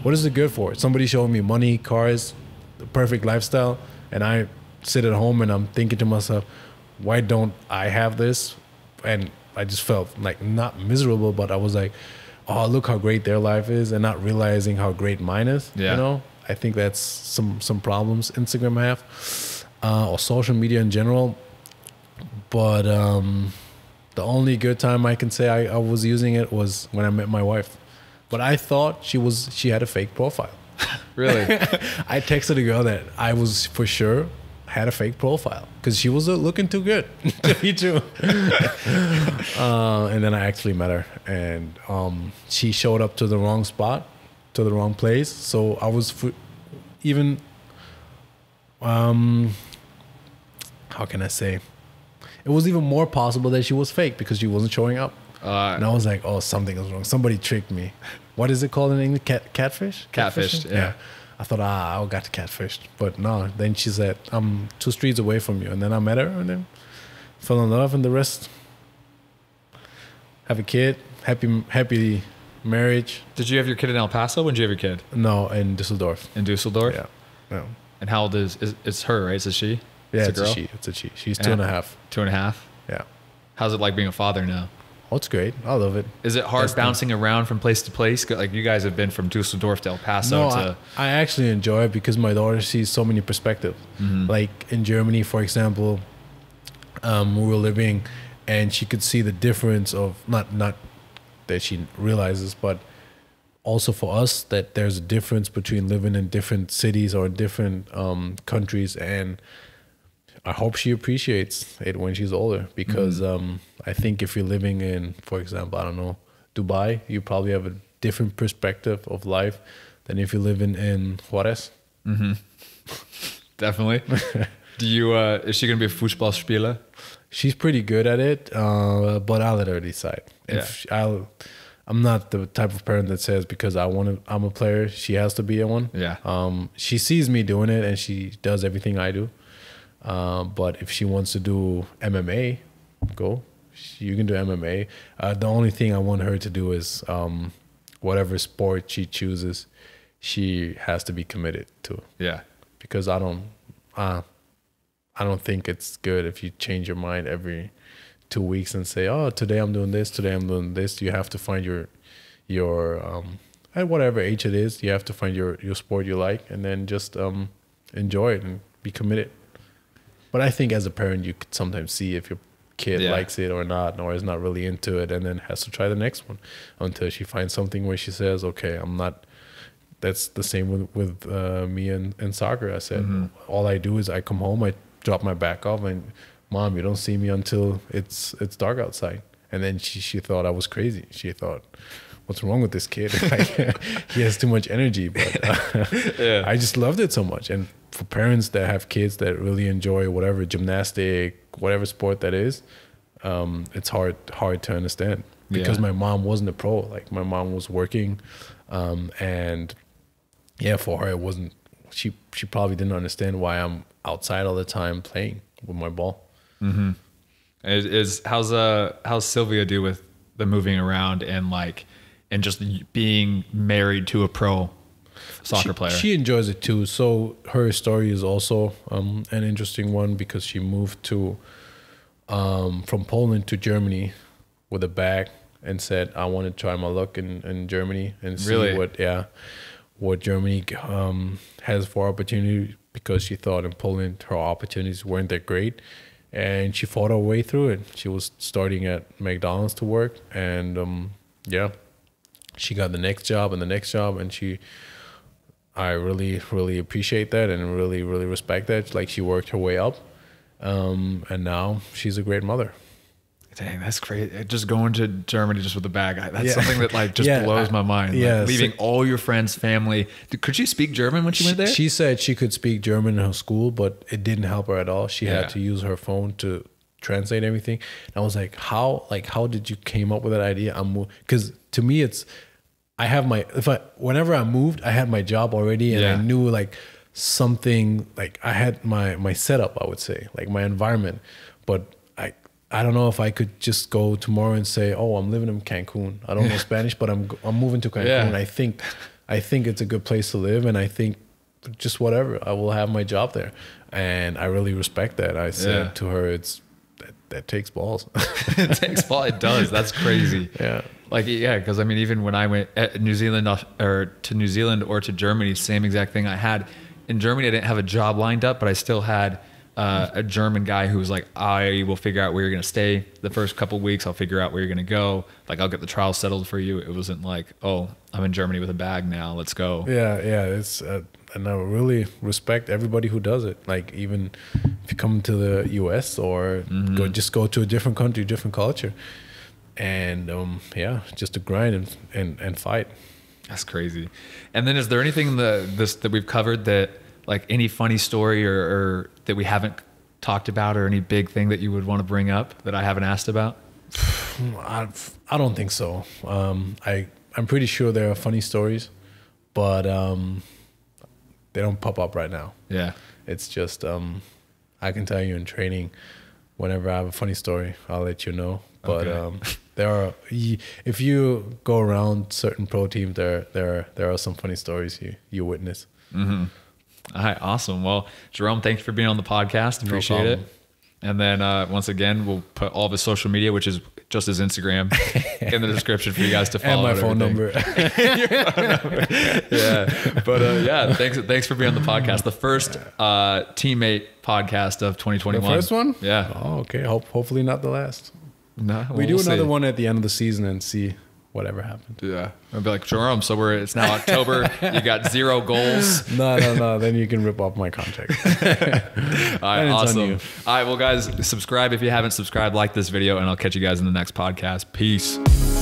what is it good for? Somebody showed me money, cars, the perfect lifestyle, and I sit at home and I'm thinking to myself, why don't I have this? And I just felt like not miserable, but I was like, oh, look how great their life is, and not realizing how great mine is. Yeah. You know, I think that's some some problems Instagram have, uh, or social media in general. But um, the only good time I can say I, I was using it was when I met my wife. But I thought she was she had a fake profile. really? I texted a girl that I was for sure had a fake profile because she was uh, looking too good to be true. uh, and then I actually met her, and um, she showed up to the wrong spot, to the wrong place. So I was f- even, um, how can I say? It was even more possible that she was fake because she wasn't showing up. Uh, and I was like, oh, something is wrong. Somebody tricked me. What is it called in English? Cat, catfish? Catfish, yeah. yeah. I thought, ah, I got catfished. But no, then she said, I'm two streets away from you. And then I met her and then fell in love and the rest. Have a kid, happy happy marriage. Did you have your kid in El Paso? When did you have your kid? No, in Dusseldorf. In Dusseldorf? Yeah. Yeah. And how old is, is it's her, right? Is it she? Yeah, it's, it's a, she. It's a she. She's and two and a half. Two and a half? Yeah. How's it like being a father now? Oh, it's great. I love it. Is it hard That's bouncing the, around from place to place? Like you guys have been from Dusseldorf to El Paso. No, to, I, I actually enjoy it because my daughter sees so many perspectives. Mm-hmm. Like in Germany, for example, um, we were living, and she could see the difference of not not that she realizes, but also for us that there's a difference between living in different cities or different um, countries and I hope she appreciates it when she's older because um, I think if you're living in, for example, I don't know, Dubai, you probably have a different perspective of life than if you're living in Juarez. Definitely. Do you? Uh, is she gonna be a Fußballspieler? She's pretty good at it, uh, but I'll let her decide. If I'll, I'm not the type of parent that says because I want to, I'm a player, she has to be a one. Yeah. Um, she sees me doing it and she does everything I do. Uh, but if she wants to do MMA, go. She- You can do MMA. Uh, the only thing I want her to do is um, whatever sport she chooses, she has to be committed to Yeah. because I don't, uh, I don't think it's good if you change your mind every two weeks and say, "Oh, today I'm doing this, today I'm doing this." You have to find your, your, um, at whatever age it is, you have to find your your sport you like, and then just um, enjoy it and be committed. But I think as a parent, you could sometimes see if your kid Yeah. likes it or not, or is not really into it, and then has to try the next one until she finds something where she says, "Okay, I'm not." That's the same with with uh, me and, and soccer. I said all I do is I come home, I drop my back off, and mom, you don't see me until it's it's dark outside. And then she she thought I was crazy. She thought, what's wrong with this kid? Like, he has too much energy. But uh, Yeah. I just loved it so much. And for parents that have kids that really enjoy whatever gymnastic, whatever sport that is, um, it's hard hard to understand because Yeah. my mom wasn't a pro. Like my mom was working, um, and yeah, for her it wasn't. She she probably didn't understand why I'm outside all the time playing with my ball. Mm-hmm. Is, is how's uh how's Sylvia do with the moving around and like and just being married to a pro soccer she, player? She enjoys it too. So her story is also um, an interesting one because she moved to um, from Poland to Germany with a bag and said, "I want to try my luck in, in Germany and see Really? what yeah what Germany um, has for opportunity." Because she thought in Poland her opportunities weren't that great, and she fought her way through it. She was starting at McDonald's to work, and um, yeah, she got the next job and the next job, and she I really, really appreciate that and really, really respect that. Like she worked her way up, um, and now she's a great mother. Dang, that's crazy. Just going to Germany just with a bag. That's Yeah. something that like just Yeah, blows my mind. Like, yeah, so- leaving all your friends, family. Could she speak German when she, went there? She said she could speak German in her school, but it didn't help her at all. She Yeah. had to use her phone to translate everything. And I was like, how? Like, how did you came up with that idea? I'm because to me, it's I have my if I whenever I moved, I had my job already, and Yeah. I knew like something like I had my my setup. I would say like my environment, but I. I don't know if I could just go tomorrow and say, "Oh, I'm living in Cancun. I don't know Spanish, but I'm I'm moving to Cancun. Yeah. I think I think it's a good place to live, and I think just whatever. I will have my job there, and I really respect that. I said Yeah. to her, "It's that, that takes balls." it takes fall. It does. That's crazy. yeah, Like yeah, because I mean, even when I went at New Zealand uh, or to New Zealand or to Germany, same exact thing. I had in Germany, I didn't have a job lined up, but I still had uh, a German guy who was like, "I will figure out where you're gonna stay the first couple weeks. I'll figure out where you're gonna go. Like, I'll get the trial settled for you." It wasn't like, "Oh, I'm in Germany with a bag now. Let's go." yeah, yeah. It's uh, and I really respect everybody who does it. Like even if you come to the U.S. or go just go to a different country, different culture, and um, yeah, just to grind and and, and fight. That's crazy. And then, is there anything in the this that we've covered that like any funny story or, or that we haven't talked about, or any big thing that you would want to bring up that I haven't asked about? I, I don't think so. Um, I I'm pretty sure there are funny stories, but um, they don't pop up right now. Yeah. It's just um, I can tell you in training, whenever I have a funny story, I'll let you know. But Okay. um, there are if you go around certain pro teams, there there there are some funny stories you you witness. All right, awesome. Well, Jerome, thanks for being on the podcast. Appreciate it. And then uh, once again, we'll put all of his social media, which is just his Instagram, in the description for you guys to follow. And my and phone number. yeah, but uh, yeah, thanks thanks for being on the podcast. The first uh, teammate podcast of 2021. the first one? Yeah. Oh, okay. Hope hopefully not the last. No, We do another one at the end of the season and see whatever happened. Yeah. I'd be like, Jerome, so we're it's now October. you got zero goals. No, no, no. then you can rip off my contract. All right, awesome. All right, well, guys, subscribe if you haven't subscribed, like this video, and I'll catch you guys in the next podcast. Peace.